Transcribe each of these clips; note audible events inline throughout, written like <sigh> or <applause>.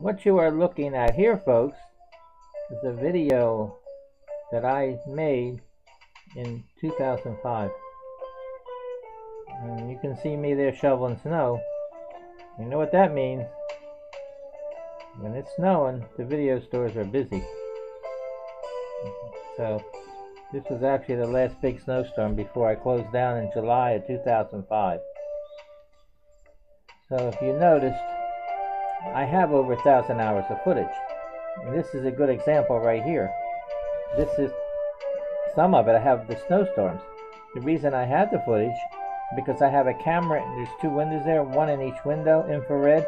What you are looking at here, folks, is a video that I made in 2005. And you can see me there shoveling snow. You know what that means? When it's snowing, the video stores are busy. So, this was actually the last big snowstorm before I closed down in July of 2005. So if you noticed, I have over a thousand hours of footage. And this is a good example right here. This is some of it. I have the snowstorms. The reason I had the footage because I have a camera. And there's two windows there, one in each window, infrared,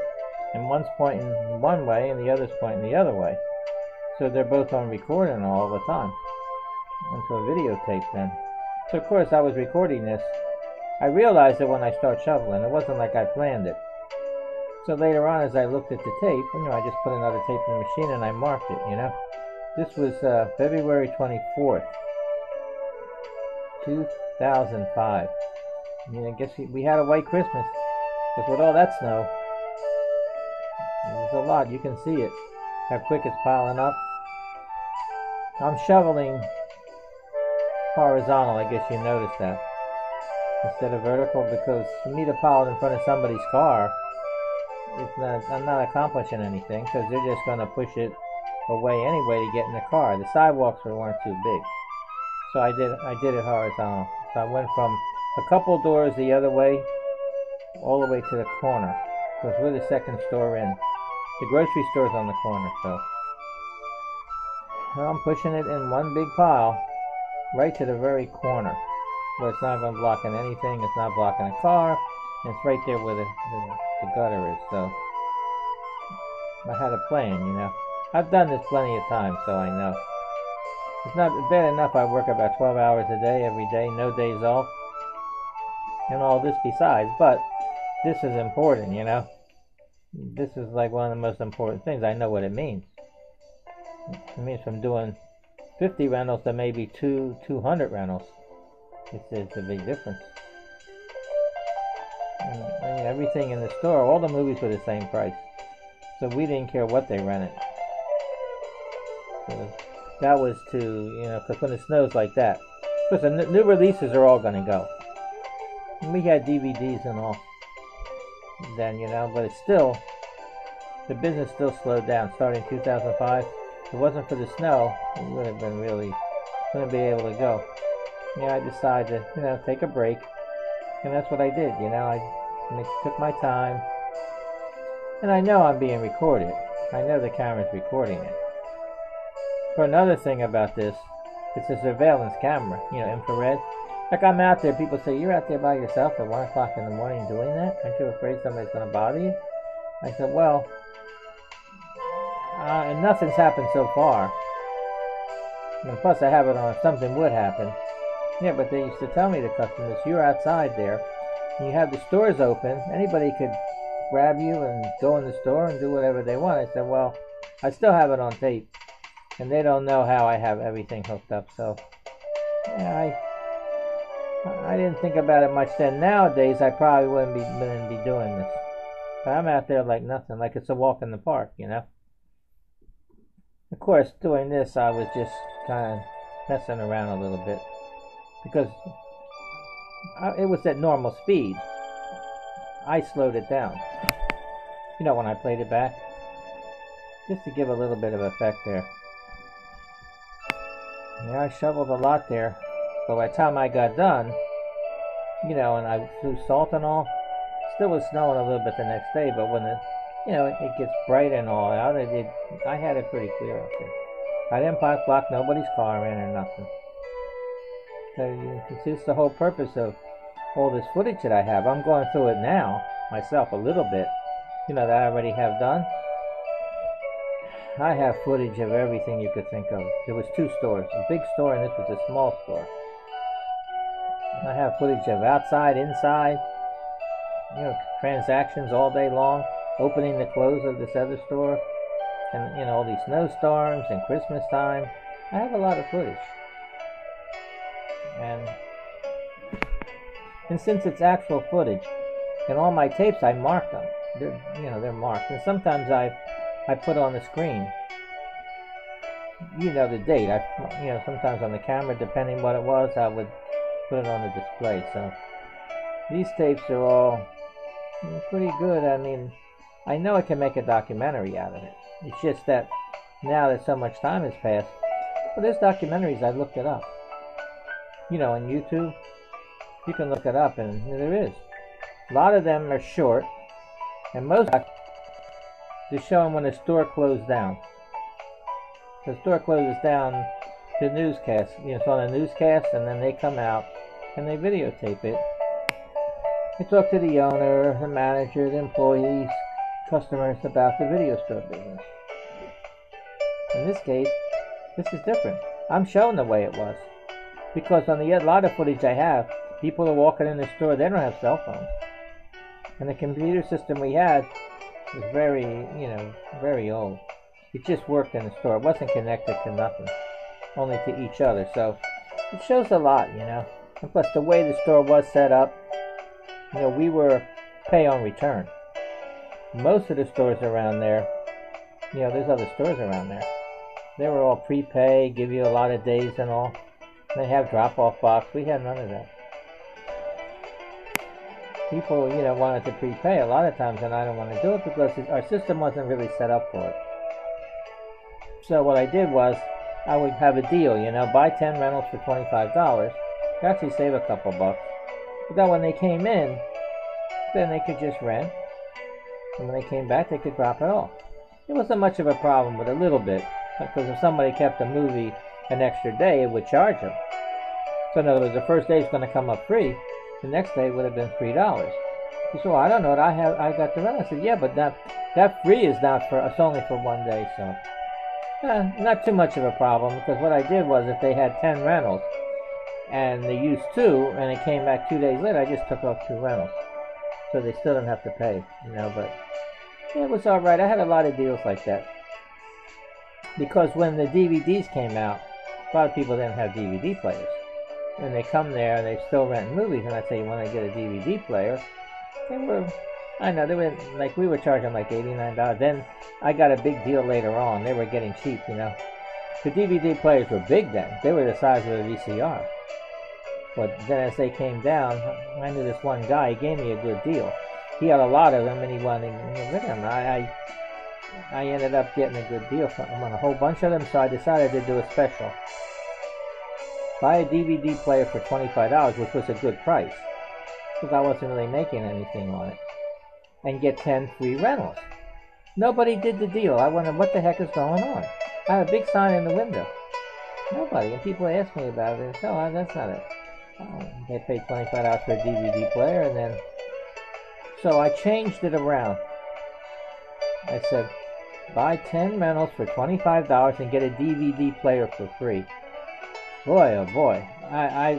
and one's pointing one way and the other's pointing the other way. So they're both on recording all the time onto a videotape then. So of course I was recording this. I realized it when I started shoveling. It wasn't like I planned it. So later on, as I looked at the tape, you know, I just put another tape in the machine and I marked it, you know. This was uh, February 24th, 2005. I mean, I guess we had a white Christmas. Because with all that snow, it was a lot. You can see it, how quick it's piling up. I'm shoveling horizontal, I guess you noticed that, instead of vertical, because for me to pile it in front of somebody's car, it's not, I'm not accomplishing anything because they're just going to push it away anyway to get in the car. The sidewalks weren't too big, so I did I did it horizontal. So I went from a couple doors the other way, all the way to the corner because we're the second store in. The grocery store's on the corner, so I'm pushing it in one big pile right to the very corner where it's not going to block anything. It's not blocking a car. It's right there where the, the gutter is, so I had a plan, you know. I've done this plenty of times, so I know. It's not bad enough I work about 12 hours a day, every day, no days off, and all this besides, but this is important, you know. This is like one of the most important things. I know what it means. It means from doing 50 rentals to maybe two 200 rentals. It's, it's a big difference and, everything in the store, all the movies were the same price. So we didn't care what they rented. So that was to, you know, because when it snows like that, the new releases are all going to go. We had DVDs and all then, you know, but it's still, the business still slowed down starting 2005. If it wasn't for the snow, we would have been really, wouldn't be able to go. Yeah, I decided to, you know, take a break. And that's what I did, you know, I took my time. And I know I'm being recorded. I know the camera's recording it. For another thing about this, it's a surveillance camera, you know, infrared. Like I'm out there, people say, you're out there by yourself at 1 o'clock in the morning doing that? Aren't you afraid somebody's going to bother you? I said, well, uh, and nothing's happened so far. And plus I have it on if something would happen. Yeah, but they used to tell me, the customers, you're outside there, you have the stores open, anybody could grab you and go in the store and do whatever they want. I said, well, I still have it on tape, and they don't know how I have everything hooked up, so yeah, I I didn't think about it much then. Nowadays, I probably wouldn't be wouldn't be doing this. But I'm out there like nothing, like it's a walk in the park, you know. Of course, doing this, I was just kind of messing around a little bit because Uh, it was at normal speed. I slowed it down. You know, when I played it back, just to give a little bit of effect there. Yeah, I shoveled a lot there, but by the time I got done, you know, and I threw salt and all, still was snowing a little bit the next day, but when it, you know, it, it gets bright and all out, it, it, I had it pretty clear up there. I didn't block nobody's car in or nothing. So you can see it's the whole purpose of all this footage that I have. I'm going through it now, myself, a little bit, you know, that I already have done. I have footage of everything you could think of. There was two stores, a big store and this was a small store. I have footage of outside, inside, you know, transactions all day long, opening the close of this other store, and you know, all these snowstorms and Christmas time. I have a lot of footage. And, and since it's actual footage, in all my tapes I mark them. They're, you know, they're marked. And sometimes I, I put on the screen. You know the date. I, you know, sometimes on the camera, depending what it was, I would put it on the display. So these tapes are all pretty good. I mean, I know I can make a documentary out of it. It's just that now that so much time has passed, well, there's documentaries. I looked it up. You know, on YouTube, you can look it up, and there is. A lot of them are short, and most to show them when the store closed down. The store closes down the newscast. You know, it's on a newscast, and then they come out and they videotape it. They talk to the owner, the manager, the employees, customers about the video store business. In this case, this is different. I'm showing the way it was. Because on the of footage I have, people are walking in the store, they don't have cell phones. And the computer system we had was very, you know, very old. It just worked in the store. It wasn't connected to nothing, only to each other. So it shows a lot, you know. And plus, the way the store was set up, you know, we were pay on return. Most of the stores around there, you know, there's other stores around there. They were all prepay, give you a lot of days and all. They have drop-off box. We had none of that. People, you know, wanted to prepay a lot of times, and I don't want to do it because our system wasn't really set up for it. So what I did was, I would have a deal, you know, buy 10 rentals for $25. You actually save a couple bucks. But then when they came in, then they could just rent. And when they came back, they could drop it off. It wasn't much of a problem, but a little bit. Because if somebody kept a movie an extra day, it would charge them. So in other words, the first day is going to come up free. The next day would have been three dollars. He said, well, I don't know. I have I got the rent. I said, yeah, but that that free is not for it's only for one day. So eh, not too much of a problem because what I did was if they had ten rentals and they used two and it came back two days later, I just took off two rentals. So they still didn't have to pay, you know, but yeah, it was all right. I had a lot of deals like that because when the DVDs came out, a lot of people didn't have DVD players. And they come there and they still rent movies, and I say, want to get a DVD player? They were, I know, they were like, we were charging like $89. Then I got a big deal later on. They were getting cheap, you know. The DVD players were big then, they were the size of a VCR. But then as they came down, I knew this one guy, he gave me a good deal. He had a lot of them and he wanted them. I, I I ended up getting a good deal on a whole bunch of them, so I decided to do a special. Buy a DVD player for $25, which was a good price, because I wasn't really making anything on it, and get 10 free rentals. Nobody did the deal. I wondered what the heck is going on. I have a big sign in the window. Nobody. And people ask me about it. So oh, that's not it. Oh, they paid $25 for a DVD player, and then. So I changed it around. I said, buy 10 rentals for $25 and get a DVD player for free. Boy, oh boy. I, I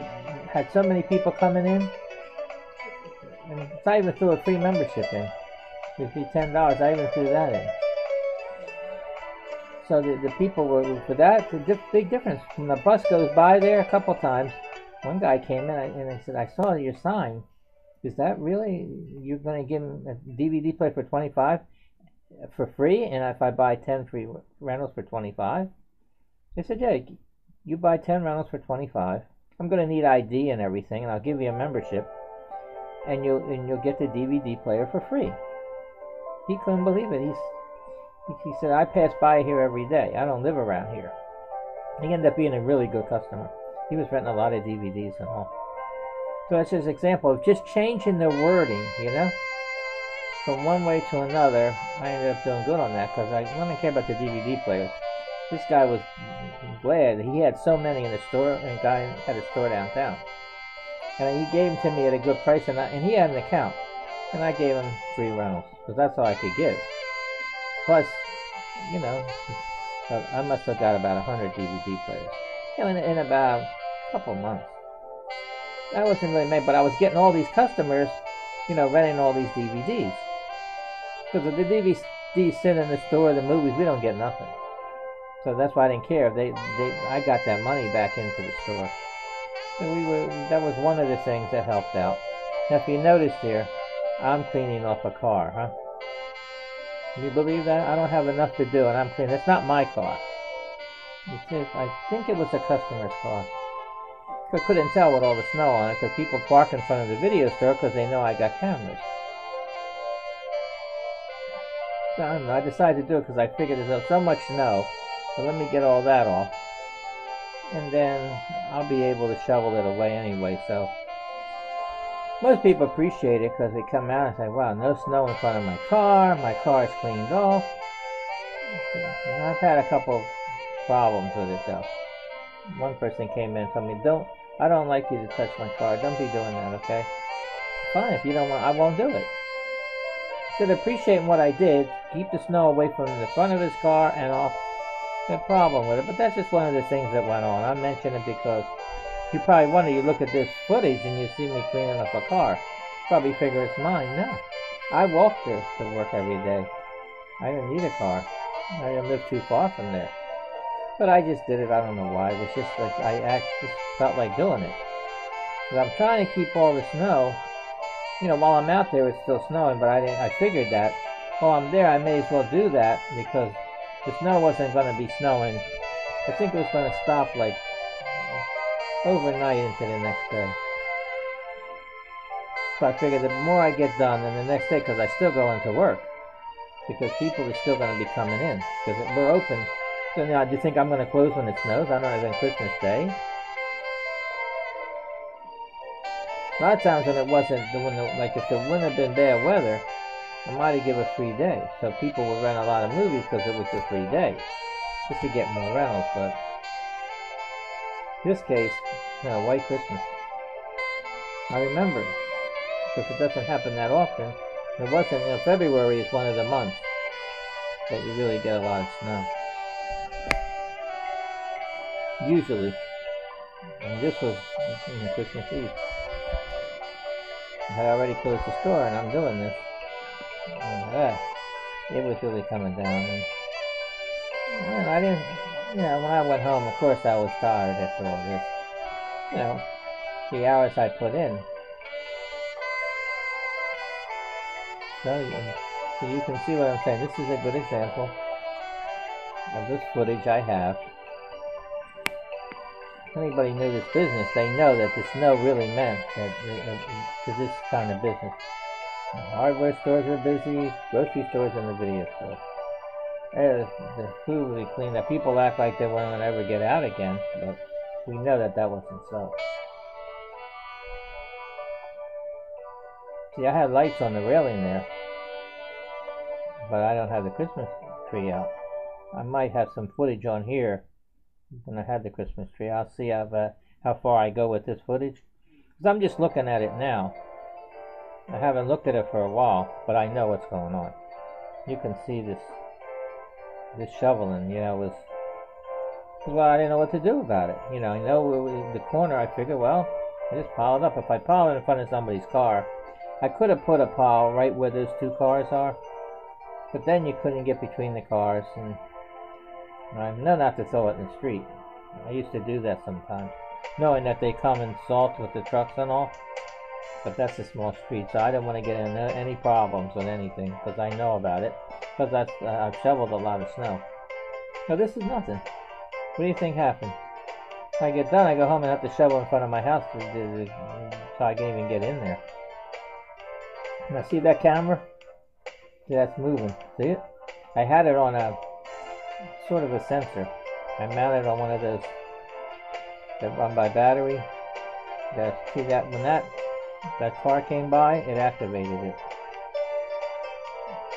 had so many people coming in. And I even threw a free membership in. It'd be $10. I even threw that in. So the, the people were, for that, it's a big difference. When the bus goes by there a couple times, one guy came in and I said, I saw your sign. Is that really, you're going to give him a DVD player for 25 for free, and if I buy 10 free rentals for 25, they said, yeah, you buy 10 rentals for 25. I'm going to need ID and everything, and I'll give you a membership, and you'll and you'll get the DVD player for free. He couldn't believe it. He's he, he said, I pass by here every day. I don't live around here. He ended up being a really good customer. He was renting a lot of DVDs and all. So that's an example of just changing the wording, you know? From one way to another, I ended up doing good on that because I didn't care about the DVD players. This guy was glad he had so many in the store, and guy had a store downtown. And he gave them to me at a good price, and, I, and he had an account. And I gave him free rentals because that's all I could give. Plus, you know, I must have got about 100 DVD players. You know, in, in about a couple months. I wasn't really made, but I was getting all these customers, you know, renting all these DVDs. Because the DVDs sit in the store, the movies, we don't get nothing. So that's why I didn't care. They, they, I got that money back into the store. So we were, that was one of the things that helped out. Now, if you notice here, I'm cleaning off a car, huh? Can you believe that? I don't have enough to do and I'm cleaning. It's not my car. It's, I think it was a customer's car. I couldn't tell with all the snow on it because people park in front of the video store because they know I got cameras. I, I decided to do it because I figured there's so much snow. So let me get all that off. And then I'll be able to shovel it away anyway. So most people appreciate it because they come out and say, wow, no snow in front of my car. My car is cleaned off. And I've had a couple problems with it though. One person came in and told me, don't I don't like you to touch my car. Don't be doing that, okay? Fine, if you don't want, I won't do it. Said appreciate what I did. Keep the snow away from the front of his car and off. the problem with it, but that's just one of the things that went on. I mention it because you probably wonder. You look at this footage and you see me cleaning up a car. Probably figure it's mine. No, I walk to, to work every day. I didn't need a car. I didn't live too far from there. But I just did it. I don't know why. It was just like I act, just felt like doing it. But I'm trying to keep all the snow. You know, while I'm out there, it's still snowing. But I didn't. I figured that while I'm there, I may as well do that because the snow wasn't going to be snowing. I think it was going to stop like overnight into the next day. So I figured the more I get done, and the next day, because I still go into work, because people are still going to be coming in, because we're open so now, do you think I'm going to close when it snows? Not know even Christmas Day. A lot of times when it wasn't, when the, like if the wouldn't have been bad weather, I might have given a free day. So people would rent a lot of movies because it was a free day, just to get more rentals. But this case, you know, White Christmas. I remember because it doesn't happen that often. It wasn't. You know, February is one of the months that you really get a lot of snow usually. And this was you know, Christmas Eve. I had already closed the store and I'm doing this. And, uh, it was really coming down. And, and I didn't, you know, when I went home, of course I was tired after all this. You know, the hours I put in. So you, so you can see what I'm saying. This is a good example of this footage I have anybody knew this business, they know that the snow really meant that to this kind of business. Hardware stores are busy, grocery stores and the video stores. Uh, the food be cleaned up. People act like they won't ever get out again, but we know that that wasn't so. See, I had lights on the railing there, but I don't have the Christmas tree out. I might have some footage on here when I had the Christmas tree. I'll see how, uh, how far I go with this footage. Because I'm just looking at it now. I haven't looked at it for a while, but I know what's going on. You can see this this shoveling, you know, was well, I didn't know what to do about it. You know, you know, the corner. I figured, well, I just pile it up. If I pile it in front of somebody's car, I could have put a pile right where those two cars are, but then you couldn't get between the cars, and I know not to throw it in the street. I used to do that sometimes, knowing that they come in salt with the trucks and all. But that's a small street, so I don't want to get in any problems with anything because I know about it. Because uh, I've shoveled a lot of snow. So this is nothing. What do you think happened? When I get done, I go home and have to shovel in front of my house so I can even get in there. Now see that camera? See that's moving. See it? I had it on a sort of a sensor. I mounted on one of those that run by battery. That see that when that that car came by, it activated it.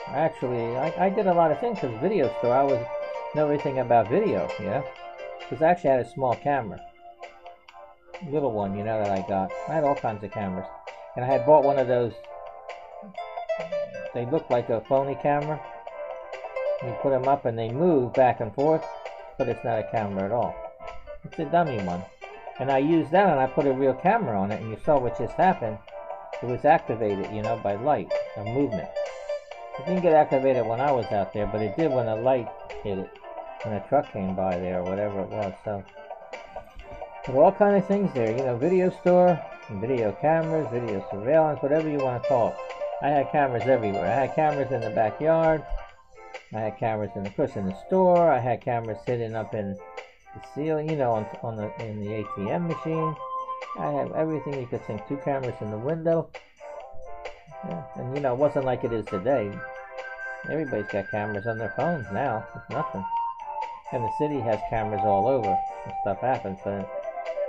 Actually, I, I did a lot of things because video store. I was know everything about video, yeah. Because I actually had a small camera, little one, you know that I got. I had all kinds of cameras, and I had bought one of those. They look like a phony camera you put them up and they move back and forth, but it's not a camera at all. It's a dummy one. And I used that and I put a real camera on it and you saw what just happened. It was activated, you know, by light, or movement. It didn't get activated when I was out there, but it did when a light hit it, when a truck came by there or whatever it was. So, there all kind of things there, you know, video store, video cameras, video surveillance, whatever you want to call it. I had cameras everywhere. I had cameras in the backyard, I had cameras in the course in the store. I had cameras sitting up in the ceiling, you know, on, on the in the ATM machine. I have everything. You could think two cameras in the window. Yeah, and you know, it wasn't like it is today. Everybody's got cameras on their phones now. It's nothing. And the city has cameras all over. And stuff happens, but in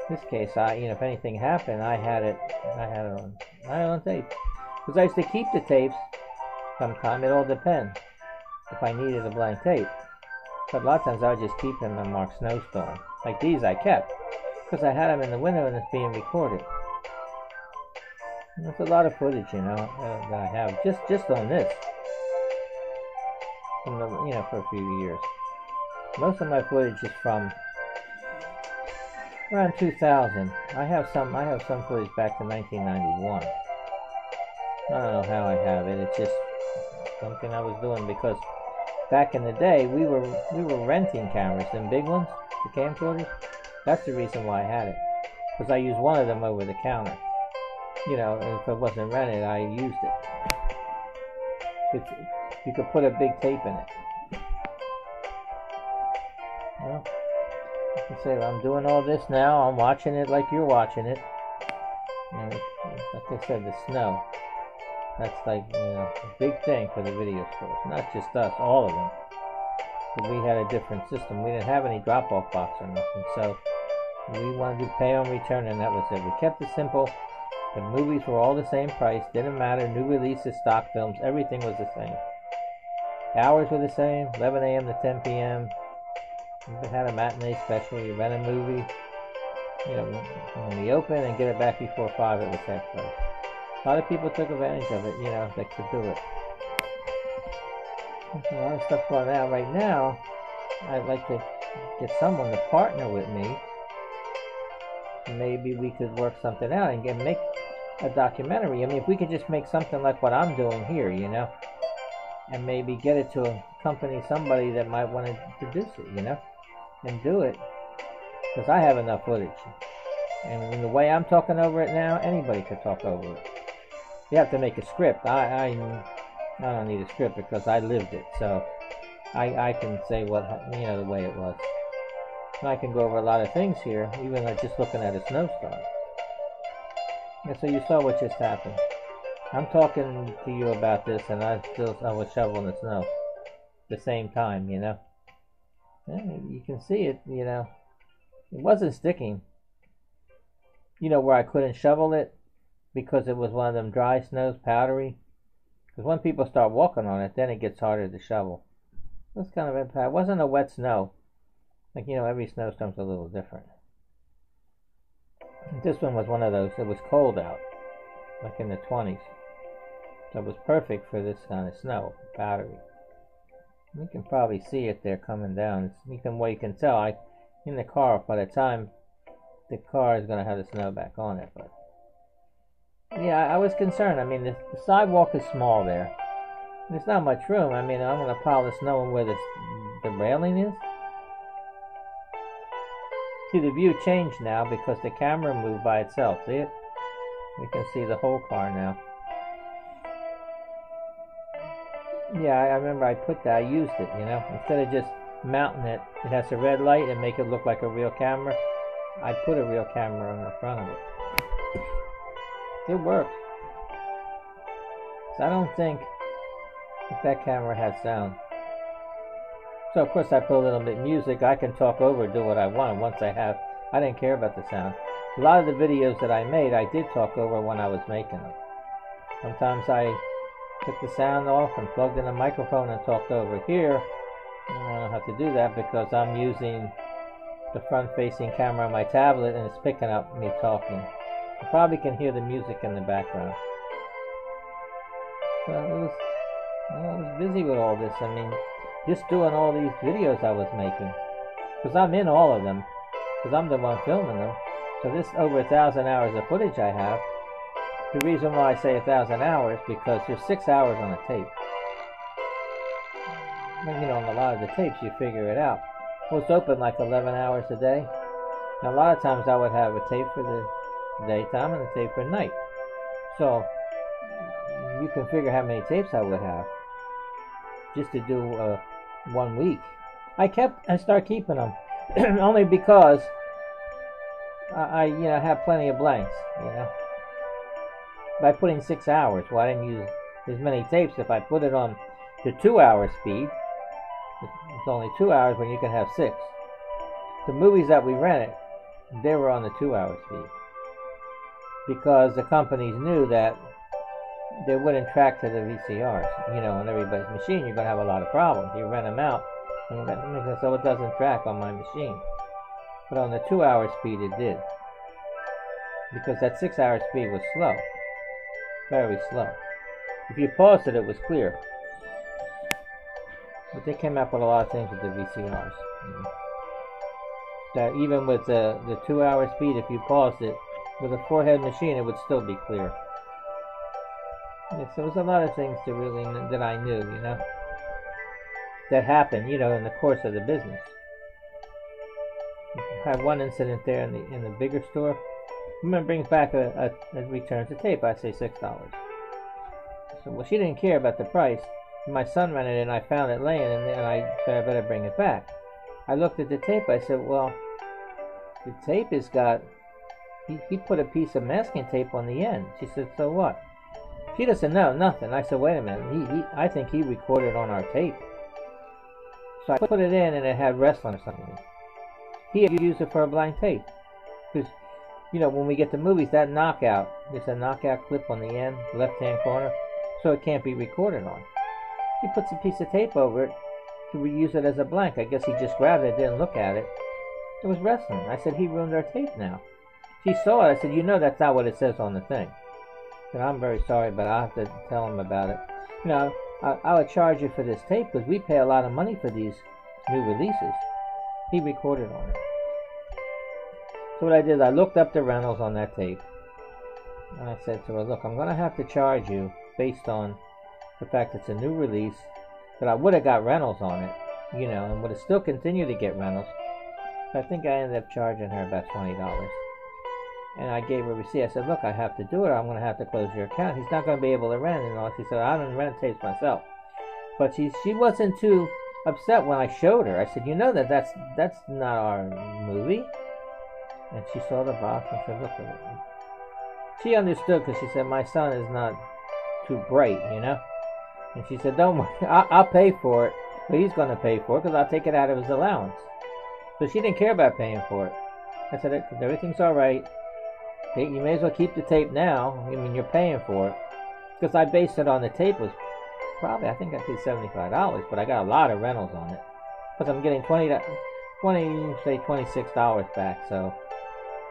this case, I, you know, if anything happened, I had it. I had it on. I had it on tape. Because I used to keep the tapes. Sometime it all depends. If I needed a blank tape. But a lot of times I would just keep them on Mark Snowstorm. Like these I kept. Because I had them in the window and it's being recorded. There's a lot of footage, you know, uh, that I have just just on this. From the, you know, for a few years. Most of my footage is from around 2000. I have some. I have some footage back to 1991. I don't know how I have it. It's just something I was doing because back in the day we were we were renting cameras, them big ones, the camcorders. That's the reason why I had it, because I used one of them over the counter. You know, and if it wasn't rented, I used it. It's, you could put a big tape in it. Well, I say I'm doing all this now. I'm watching it like you're watching it. And like I said, the snow. That's like, you know, a big thing for the video stores. Not just us, all of them. But we had a different system. We didn't have any drop-off box or nothing. So we wanted to pay on return and that was it. We kept it simple. The movies were all the same price. Didn't matter. New releases, stock films, everything was the same. Hours were the same. 11 a.m. to 10 p.m. We had a matinee special. You rent a movie. You know, when we open and get it back before 5, it was half price. A lot of people took advantage of it, you know, that could do it. There's a lot of stuff going on right now. I'd like to get someone to partner with me. Maybe we could work something out and get make a documentary. I mean, if we could just make something like what I'm doing here, you know, and maybe get it to a company, somebody that might want to produce it, you know, and do it. Because I have enough footage. And the way I'm talking over it now, anybody could talk over it you have to make a script. I, I, I don't need a script because I lived it, so I, I can say what you know the way it was. And I can go over a lot of things here, even just looking at a snowstorm. And so you saw what just happened. I'm talking to you about this, and I still I was shoveling the snow. The same time, you know. And you can see it, you know. It wasn't sticking. You know where I couldn't shovel it because it was one of them dry snows, powdery. Because when people start walking on it, then it gets harder to shovel. That's kind of impact. It wasn't a wet snow. Like, you know, every snowstorm's a little different. This one was one of those. It was cold out, like in the 20s. So it was perfect for this kind of snow, powdery. You can probably see it there coming down. It's, you can, well, you can tell. I in the car by the time the car is going to have the snow back on it, but yeah, I was concerned. I mean, the, the sidewalk is small there. There's not much room. I mean, I'm going to pile the snow where the, the railing is. See, the view changed now because the camera moved by itself. See it? You can see the whole car now. Yeah, I, I remember I put that. I used it, you know. Instead of just mounting it, it has a red light and make it look like a real camera. I put a real camera on the front of it. It worked. So I don't think that camera had sound. So of course I put a little bit of music. I can talk over, do what I want. Once I have, I didn't care about the sound. A lot of the videos that I made, I did talk over when I was making them. Sometimes I took the sound off and plugged in a microphone and talked over. Here, I don't have to do that because I'm using the front-facing camera on my tablet and it's picking up me talking. You probably can hear the music in the background. So I was, I was busy with all this. I mean, just doing all these videos I was making. Because I'm in all of them. Because I'm the one filming them. So this over a thousand hours of footage I have. The reason why I say a thousand hours, because there's six hours on a tape. And, you know, on a lot of the tapes, you figure it out. Well, it's open like 11 hours a day. And a lot of times I would have a tape for the daytime and a tape for night. So you can figure how many tapes I would have. just to do uh, one week. I kept and start keeping them <clears throat> only because I, I you know have plenty of blanks. You know, by putting six hours, well, I didn't use as many tapes. If I put it on the two-hour speed, it's only two hours when you can have six. The movies that we rented, they were on the two-hour speed because the companies knew that they wouldn't track to the VCRs. You know, on everybody's machine, you're going to have a lot of problems. You rent them out, and so it doesn't track on my machine. But on the two-hour speed, it did. Because that six-hour speed was slow. Very slow. If you paused it, it was clear. But they came up with a lot of things with the VCRs. That even with the, the two-hour speed, if you paused it, with a four-head machine, it would still be clear. Yes, there was a lot of things that really that I knew, you know, that happened, you know, in the course of the business. I had one incident there in the in the bigger store. Woman brings back a, a, a returns a tape. I say six dollars. So well, she didn't care about the price. My son ran it, and I found it laying, and, and I said I better bring it back. I looked at the tape. I said, well, the tape has got. He, he put a piece of masking tape on the end. She said, so what? She doesn't know nothing. I said, wait a minute. He, he, I think he recorded on our tape. So I put it in and it had wrestling or something. He used it for a blank tape. Because, you know, when we get the movies, that knockout, there's a knockout clip on the end, left hand corner, so it can't be recorded on. He puts a piece of tape over it to reuse it as a blank. I guess he just grabbed it, didn't look at it. It was wrestling. I said, he ruined our tape now. She saw it. I said, you know that's not what it says on the thing. And I'm very sorry, but I'll have to tell him about it. You know, I, I would charge you for this tape because we pay a lot of money for these new releases. He recorded on it. So what I did, I looked up the rentals on that tape. And I said to her, look, I'm going to have to charge you based on the fact it's a new release, that I would have got rentals on it, you know, and would have still continued to get rentals. I think I ended up charging her about $20. And I gave her a receipt. I said, look, I have to do it. I'm going to have to close your account. He's not going to be able to rent. And. She said, I don't rent tapes myself. But she, she wasn't too upset when I showed her. I said, you know that that's, that's not our movie. And she saw the box and said, look at it. She understood because she said, my son is not too bright, you know. And she said, don't worry, I'll, I'll pay for it. But he's going to pay for it because I'll take it out of his allowance. So she didn't care about paying for it. I said, everything's all right you may as well keep the tape now. I mean, you're paying for it. Because I based it on the tape was probably, I think I paid $75, but I got a lot of rentals on it. Because I'm getting 20, 20, say $26 back, so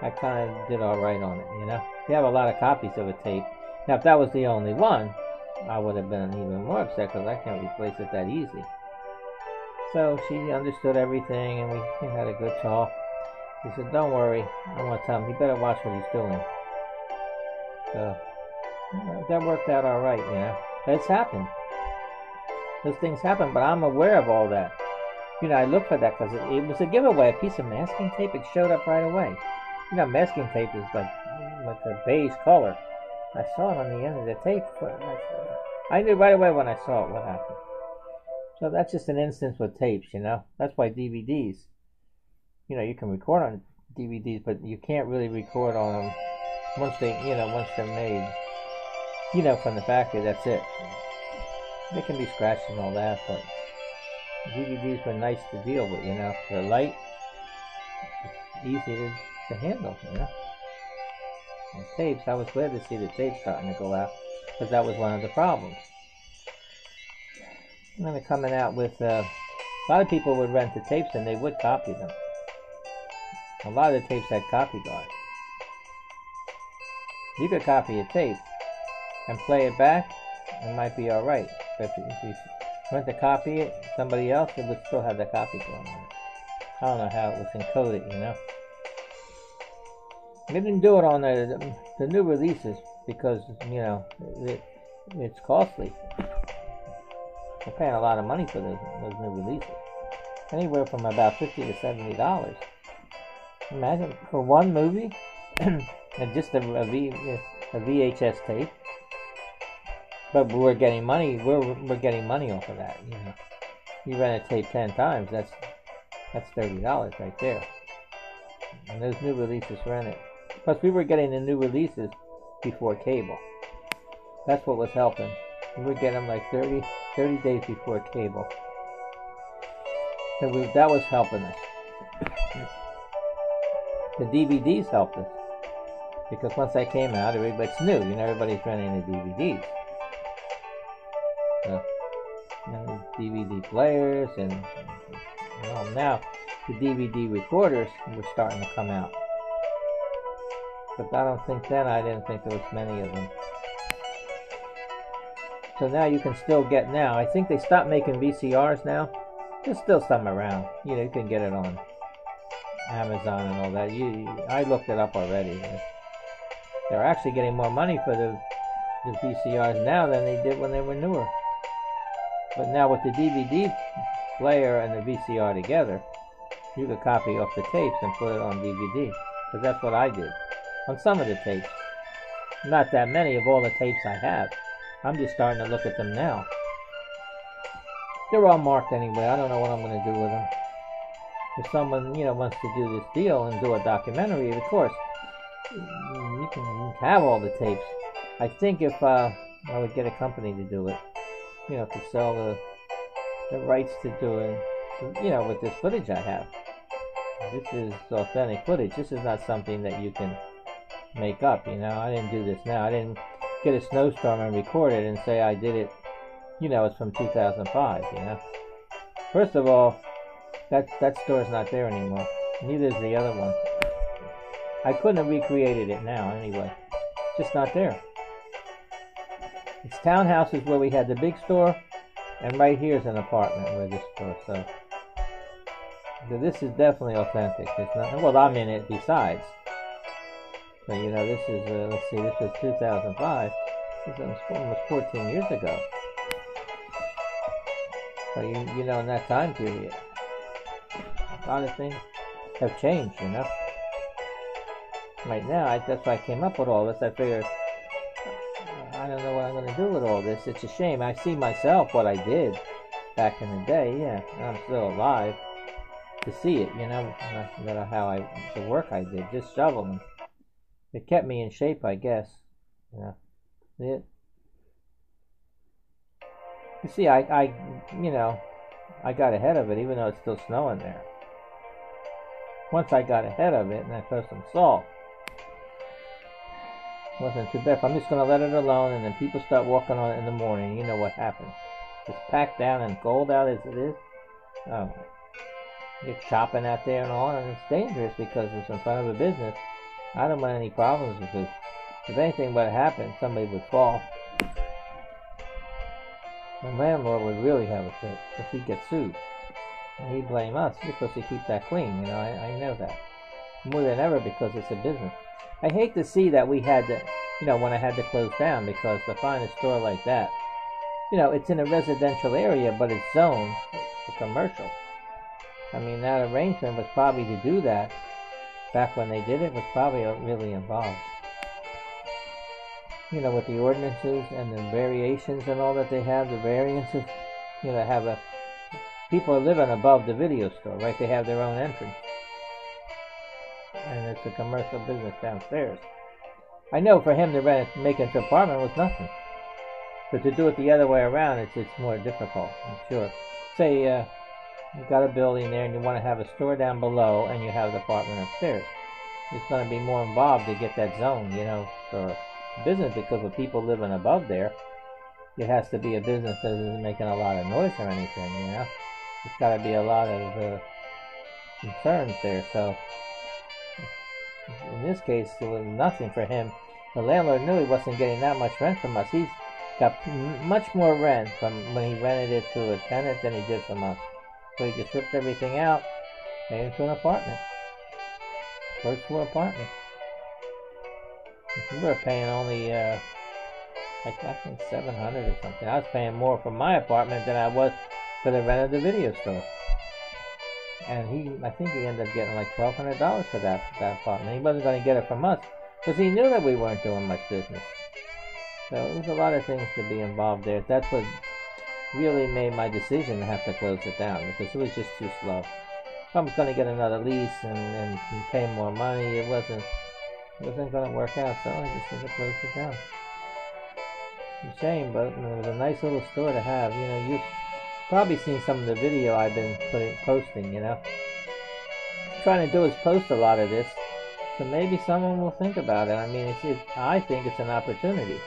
I kind of did all right on it, you know. You have a lot of copies of a tape. Now, if that was the only one, I would have been even more upset because I can't replace it that easy. So she understood everything, and we had a good talk. He said, don't worry. I'm going to tell him. He better watch what he's doing. So, that worked out all right, you know. It's happened. Those things happen, but I'm aware of all that. You know, I look for that because it, it, was a giveaway. A piece of masking tape, it showed up right away. You know, masking tape is like, like a beige color. I saw it on the end of the tape. I knew right away when I saw it what happened. So that's just an instance with tapes, you know. That's why DVDs you know, you can record on DVDs, but you can't really record on them once they, you know, once they're made. You know, from the factory, that's it. They can be scratched and all that, but DVDs were nice to deal with, you know. They're light, easy to, to handle, you know. And tapes, I was glad to see the tapes starting to go out, because that was one of the problems. And then they're coming out with, uh, a lot of people would rent the tapes and they would copy them. A lot of the tapes had copy guard. You could copy a tape and play it back, it might be alright. But if you, went to copy it, somebody else, it would still have the copy guard on. I don't know how it was encoded, you know. They didn't do it on the, the new releases because, you know, it, it's costly. They're paying a lot of money for those, those new releases. Anywhere from about 50 to $70. Imagine for one movie, <clears throat> and just a, a, v, a VHS tape. but we're getting money. We're we're getting money off of that. You know, you rent a tape ten times. That's that's thirty dollars right there. And those new releases rented. Plus, we were getting the new releases before cable. That's what was helping. We were getting them like 30, 30 days before cable. So we, that was helping us. The DVDs helped us. Because once that came out, everybody's new. You know, everybody's renting the DVDs. So, DVD players and now the DVD recorders were starting to come out. But I don't think then, I didn't think there was many of them. So now you can still get now. I think they stopped making VCRs now. There's still some around. You know, you can get it on Amazon and all that. You, I looked it up already. They're actually getting more money for the, the VCRs now than they did when they were newer. But now with the DVD player and the VCR together, you could copy off the tapes and put it on DVD. Because that's what I did on some of the tapes. Not that many of all the tapes I have. I'm just starting to look at them now. They're all marked anyway. I don't know what I'm going to do with them. If someone, you know, wants to do this deal and do a documentary, of course, you can have all the tapes. I think if uh, I would get a company to do it, you know, to sell the the rights to do it, you know, with this footage I have. This is authentic footage. This is not something that you can make up, you know. I didn't do this now. I didn't get a snowstorm and record it and say I did it, you know, it's from 2005, you know. First of all, that, that store's not there anymore. Neither is the other one. I couldn't have recreated it now anyway. Just not there. It's townhouses where we had the big store, and right here is an apartment where this store, so. This is definitely authentic. It's not, well, I'm in it besides. So, you know, this is, uh, let's see, this was 2005. This was almost 14 years ago. So, you, you know, in that time period, a lot of things have changed, you know. Right now, I, that's why I came up with all this. I figured, uh, I don't know what I'm going to do with all this. It's a shame. I see myself, what I did back in the day. Yeah, I'm still alive to see it, you know, not, how I, the work I did, just shoveling. It kept me in shape, I guess. Yeah. It. You see, I, I, you know, I got ahead of it, even though it's still snowing there. Once I got ahead of it, and I threw some salt, wasn't too bad. If I'm just going to let it alone, and then people start walking on it in the morning, you know what happens. It's packed down and cold out as it is. Oh, you're chopping out there and all, and it's dangerous because it's in front of a business. I don't want any problems because if anything would happen, somebody would fall. The landlord would really have a fit if he gets sued. He'd blame us because we keep that clean, you know, I, I know that. More than ever because it's a business. I hate to see that we had to, you know, when I had to close down because to find a store like that, you know, it's in a residential area, but it's zoned for commercial. I mean, that arrangement was probably to do that back when they did it was probably really involved. You know, with the ordinances and the variations and all that they have, the variances, you know, have a people are living above the video store, right? They have their own entrance. And it's a commercial business downstairs. I know for him to rent make an apartment was nothing. But to do it the other way around, it's it's more difficult, I'm sure. Say uh, You've got a building there and you want to have a store down below and you have the apartment upstairs. It's going to be more involved to get that zone, you know, for business because with people living above there, it has to be a business that isn't making a lot of noise or anything, you know. There's got to be a lot of uh, concerns there. So in this case, there was nothing for him. The landlord knew he wasn't getting that much rent from us. He's got much more rent from when he rented it to a tenant than he did from us. So he just ripped everything out, made into an apartment. First floor apartment. We were paying only, uh, like I think 700 or something. I was paying more for my apartment than I was for the rent of the video store. And he, I think he ended up getting like $1,200 for that, that apartment. He wasn't going to get it from us because he knew that we weren't doing much business. So it was a lot of things to be involved there. That's what really made my decision to have to close it down because it was just too slow. If I was going to get another lease and, and, and pay more money, it wasn't it wasn't going to work out, so I just had to close it down. It's a shame, but it was a nice little store to have. You know, you've probably seen some of the video I've been putting, posting, you know. trying to do is post a lot of this, so maybe someone will think about it. I mean, it's, it, I think it's an opportunity.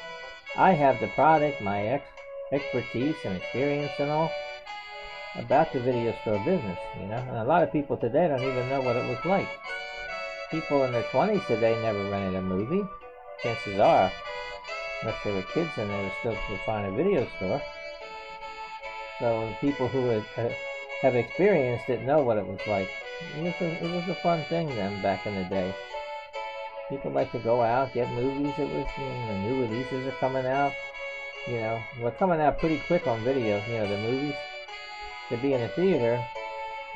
I have the product, my ex expertise and experience and all about the video store business, you know. And a lot of people today don't even know what it was like. People in their 20s today never rented a movie. Chances are, unless they were kids and they were still to find a video store. So people who had, uh, have experienced it know what it was like. It was, a, it was a fun thing then back in the day. People like to go out, get movies. It was, you know, the new releases are coming out. You know, we're coming out pretty quick on video, you know, the movies. To be in a theater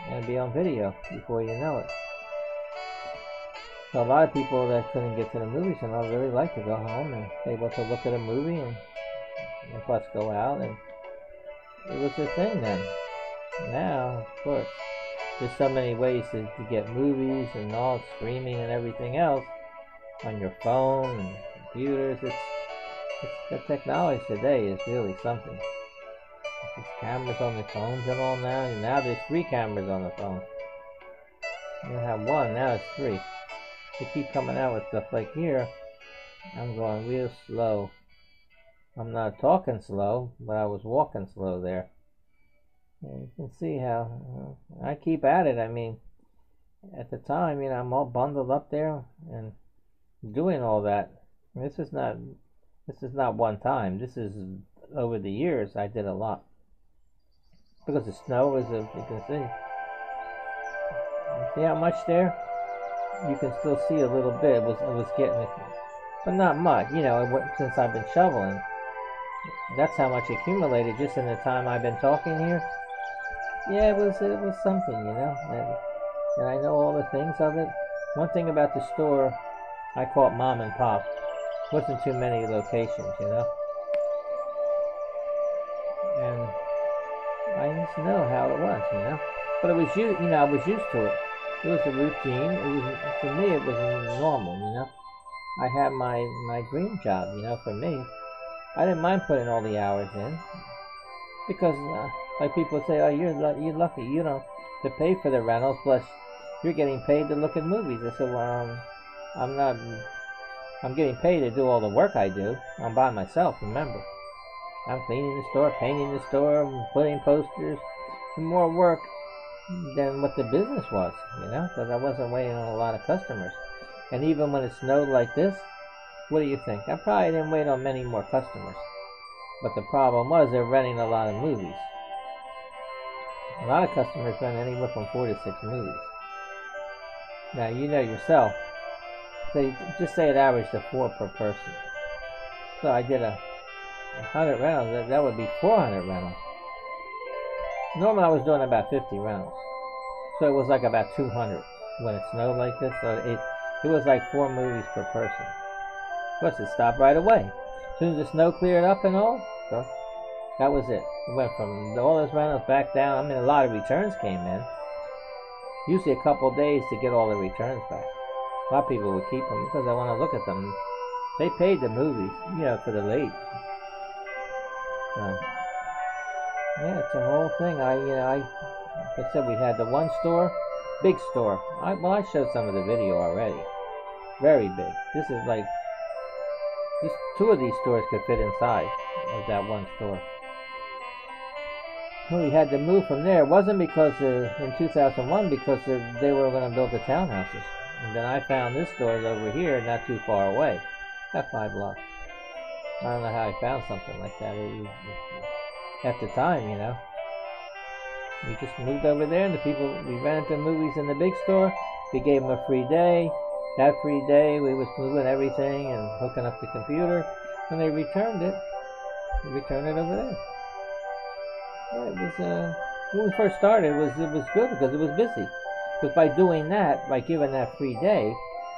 and be on video before you know it. So a lot of people that couldn't get to the movies and all really like to go home and able to look at a movie and, and plus go out and it was a thing then. Now, of course, there's so many ways to, to get movies and all streaming and everything else on your phone and computers. It's, it's the technology today is really something. There's cameras on the phones and all now. And now there's three cameras on the phone. You have one, now it's three. They keep coming out with stuff like here. I'm going real slow. I'm not talking slow, but I was walking slow there. you can see how uh, I keep at it. I mean, at the time, you know, I'm all bundled up there and doing all that. This is not this is not one time. This is over the years. I did a lot because the snow is, as you can see. See how much there? You can still see a little bit. It was it was getting, but not much. You know, since I've been shoveling, that's how much accumulated just in the time I've been talking here. Yeah, it was it was something, you know, and, and I know all the things of it. One thing about the store, I call it mom and pop. Wasn't too many locations, you know. And I just know how it was, you know. But it was you, you know, I was used to it. It was a routine. It was for me. It was normal, you know. I had my my dream job, you know. For me, I didn't mind putting all the hours in because, uh, like people say, oh, you're you're lucky, you know, to pay for the rentals. Plus, you're getting paid to look at movies. I said, well, um, I'm not. I'm getting paid to do all the work I do. I'm by myself. Remember, I'm cleaning the store, painting the store, putting posters. More work than what the business was, you know, because I wasn't waiting on a lot of customers. And even when it snowed like this, what do you think? I probably didn't wait on many more customers. But the problem was they're renting a lot of movies. A lot of customers rent anywhere from four to six movies. Now you know yourself. They just say it averaged to four per person. So I did a, a hundred rentals. That would be four hundred rentals. Normally I was doing about fifty rentals. So it was like about two hundred when it snowed like this. So it it was like four movies per person. Plus it stopped right away. As soon as the snow cleared up and all, so that was it. It went from all those rentals back down. I mean, a lot of returns came in. Usually a couple days to get all the returns back. A lot of people would keep them because they want to look at them. They paid the movies, you know, for the late. So, yeah, it's a whole thing. I, you know, I, like I said, we had the one store, big store. I, well, I showed some of the video already. Very big. This is like just two of these stores could fit inside of that one store. Well, we had to move from there. It wasn't because in 2001 because they were going to build the townhouses. And then I found this store over here, not too far away, at five blocks. I don't know how I found something like that. At the time, you know. We just moved over there, and the people we rented the movies in the big store. We gave them a free day. That free day, we was moving everything and hooking up the computer. When they returned it, we returned it over there. Yeah, it was, uh, when we first started, it was, it was good because it was busy. Because by doing that, by giving that free day,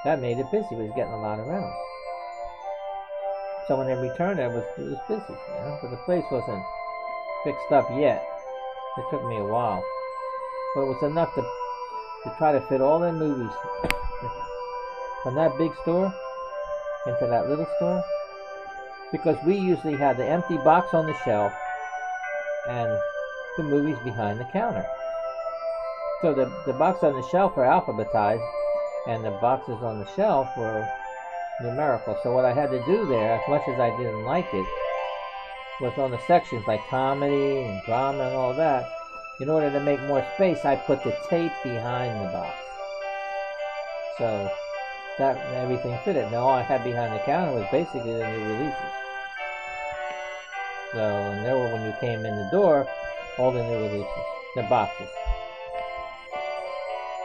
that made it busy. It was getting a lot of rentals. So when they returned, it was it was busy, you know. But the place wasn't fixed up yet. It took me a while, but it was enough to to try to fit all the movies from that big store into that little store. Because we usually had the empty box on the shelf and the movies behind the counter. So the, the box on the shelf were alphabetized and the boxes on the shelf were numerical. So what I had to do there, as much as I didn't like it, was on the sections like comedy and drama and all that. In order to make more space, I put the tape behind the box. So that everything fitted. Now all I had behind the counter was basically the new releases. So and there were when you came in the door, all the new releases, the boxes.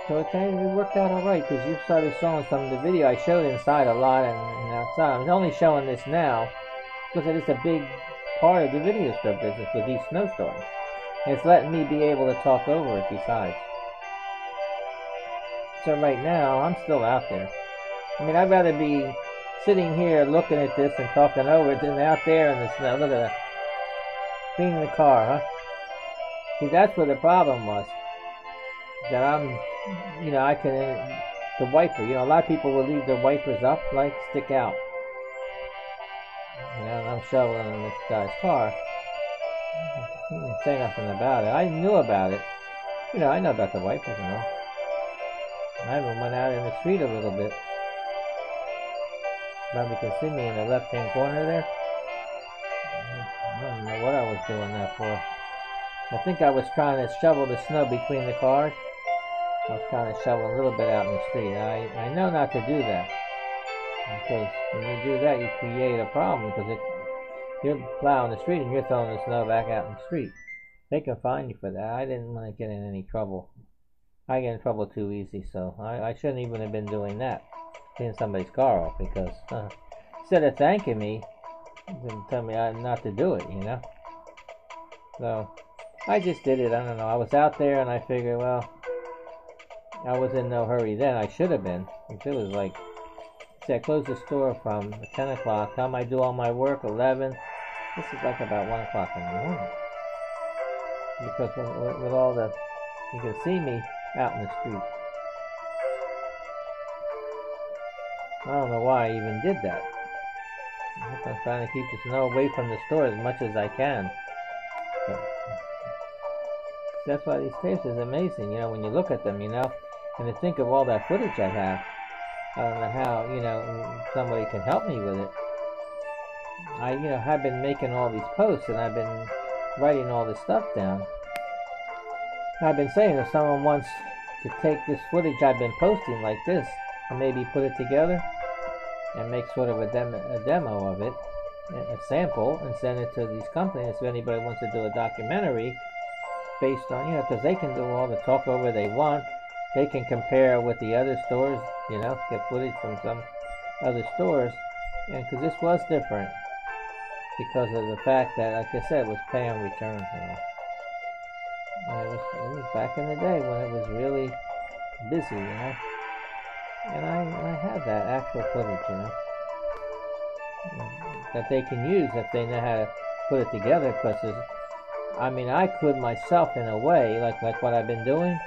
So it kind of worked out alright because you started showing some of the video. I showed inside a lot and, and outside. I'm only showing this now because it is a big part of the video store business with these snowstorms. It's letting me be able to talk over it besides. So right now, I'm still out there. I mean, I'd rather be sitting here looking at this and talking over it than out there in the snow. Look at that. Cleaning the car, huh? See, that's where the problem was. That I'm you know, I can, the wiper, you know, a lot of people will leave their wipers up, like, stick out. And I'm shoveling this guy's car. He didn't say nothing about it. I knew about it. You know, I know about the wipers and all. I even went out in the street a little bit. Probably can see me in the left-hand corner there. I don't know what I was doing that for. I think I was trying to shovel the snow between the cars. I was kind of shoveling a little bit out in the street. I, I know not to do that. Because when you do that, you create a problem because it, you're plowing the street and you're throwing the snow back out in the street. They can fine you for that. I didn't want to get in any trouble. I get in trouble too easy, so I, I shouldn't even have been doing that. Cleaning somebody's car off because uh, instead of thanking me, then tell me not to do it, you know? So I just did it. I don't know. I was out there and I figured, well, I was in no hurry then. I should have been. It was like, see, I closed the store from 10 o'clock. Time I do all my work, 11. This is like about 1 o'clock in the morning. Because with, with all the, you can see me out in the street. I don't know why I even did that. I'm trying to keep the snow away from the store as much as I can. But that's why these tapes is amazing, you know, when you look at them, you know. And to think of all that footage I have, I don't know how, you know, somebody can help me with it. I, you know, have been making all these posts and I've been writing all this stuff down. I've been saying if someone wants to take this footage I've been posting like this and maybe put it together and make sort of a demo, a demo of it, a sample, and send it to these companies if anybody wants to do a documentary based on, you know, because they can do all the talk over they want they can compare with the other stores, you know, get footage from some other stores, and because this was different because of the fact that, like I said, it was pay on return, you know. And it was, it was back in the day when it was really busy, you know. And I, I had that actual footage, you know, that they can use if they know how to put it together. Because, I mean, I could myself in a way, like like what I've been doing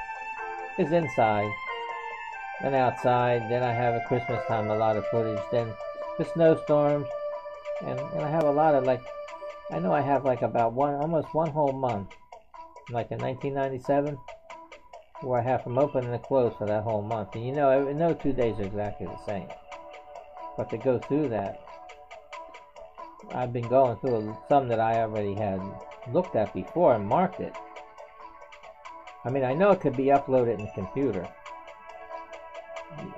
is inside. and outside. Then I have at Christmas time a lot of footage. Then the snowstorms. And, and I have a lot of like, I know I have like about one, almost one whole month. Like in 1997 where I have from open and close for that whole month. And you know, no two days are exactly the same. But to go through that, I've been going through some that I already had looked at before and marked it. I mean, I know it could be uploaded in the computer,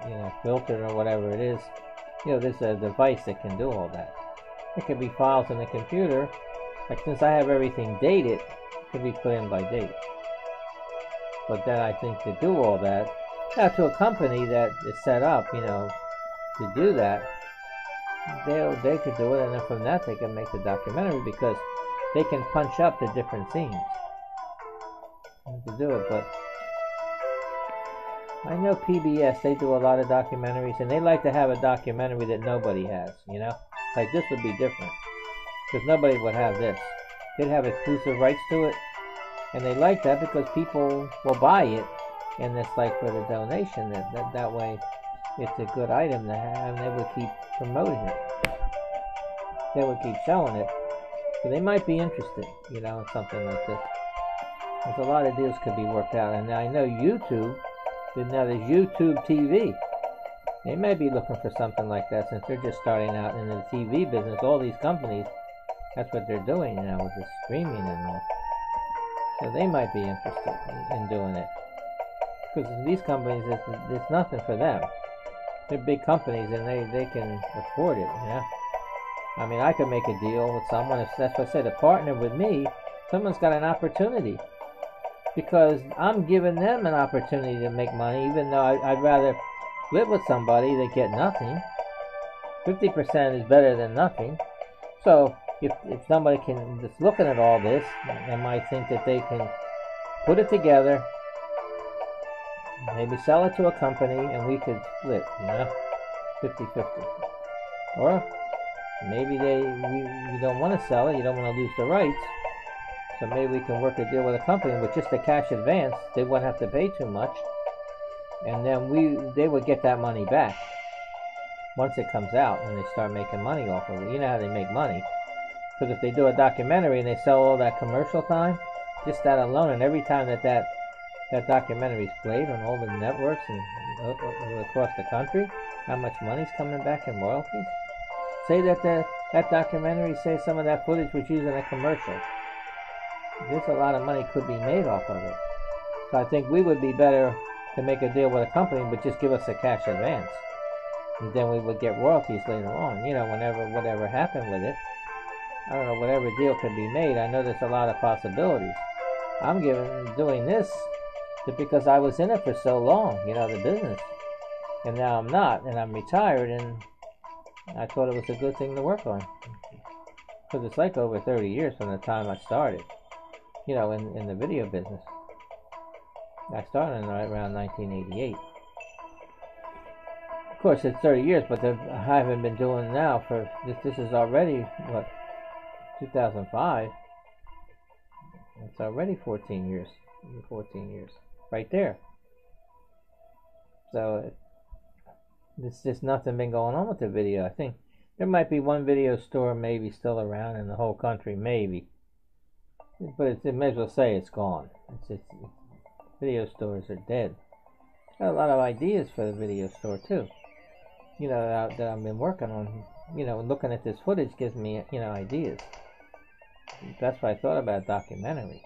you know, filtered or whatever it is. You know, there's a device that can do all that. It could be files in the computer. Like since I have everything dated, it could be put in by date. But then I think to do all that, now to a company that is set up, you know, to do that, they they could do it, and then from that they can make the documentary because they can punch up the different scenes to do it, but I know PBS, they do a lot of documentaries, and they like to have a documentary that nobody has, you know? Like this would be different. Because nobody would have this. They'd have exclusive rights to it. And they like that because people will buy it. And it's like for the donation. That, that, that way it's a good item to have and they would keep promoting it. They would keep selling it. So they might be interested, you know, in something like this. There's a lot of deals could be worked out. And I know YouTube, now there's YouTube TV. They may be looking for something like that since they're just starting out in the TV business. All these companies, that's what they're doing now with the streaming and all. So they might be interested in doing it. Because these companies, it's, it's nothing for them. They're big companies and they, they can afford it, know? I mean, I could make a deal with someone. If that's what I said, a partner with me, someone's got an opportunity. Because I'm giving them an opportunity to make money, even though I, I'd rather live with somebody that get nothing. 50% is better than nothing. So if, if somebody can just looking at all this, they might think that they can put it together, maybe sell it to a company, and we could split, you know, 50-50. Or maybe they we, you don't want to sell it, you don't want to lose the rights, so maybe we can work a deal with a company with just a cash advance. They wouldn't have to pay too much and then we they would get that money back once it comes out and they start making money off of it. You know how they make money. Because if they do a documentary and they sell all that commercial time, just that alone, and every time that that, that documentary is played on all the networks and uh, uh, across the country, how much money's coming back in royalties? Say that the, that documentary, say some of that footage was used in a commercial. There's a lot of money could be made off of it. So I think we would be better to make a deal with a company, but just give us a cash advance. And then we would get royalties later on, you know, whenever whatever happened with it. I don't know, whatever deal could be made. I know there's a lot of possibilities. I'm giving doing this because I was in it for so long, you know, the business. And now I'm not, and I'm retired, and I thought it was a good thing to work on. Because it's like over 30 years from the time I started, you know, in, in the video business. I started in right around 1988. Of course, it's 30 years, but I haven't been doing now for this. This is already what 2005. It's already 14 years. 14 years, right there. So there's just nothing been going on with the video. I think there might be one video store maybe still around in the whole country, maybe. But it, it may as well say it's gone. It's, it's, video stores are dead. Got a lot of ideas for the video store too. You know that, that I've been working on. You know, looking at this footage gives me you know ideas. That's what I thought about a documentary.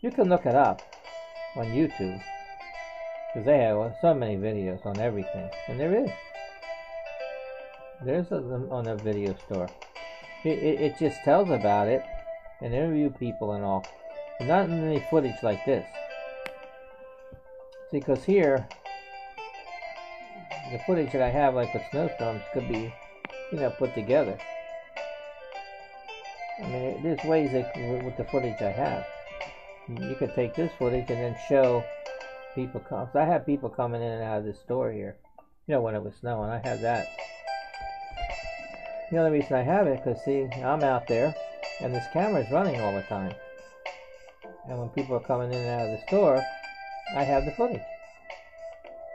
You can look it up on YouTube because they have so many videos on everything, and there is. There's a, on a video store. It, it, it just tells about it and interview people and all. But not any footage like this See, because here the footage that I have like with snowstorms could be you know put together I mean there's ways that, with the footage I have you could take this footage and then show people come so I have people coming in and out of this store here you know when it was snowing I have that the only reason I have it because see I'm out there and this camera is running all the time and when people are coming in and out of the store I have the footage.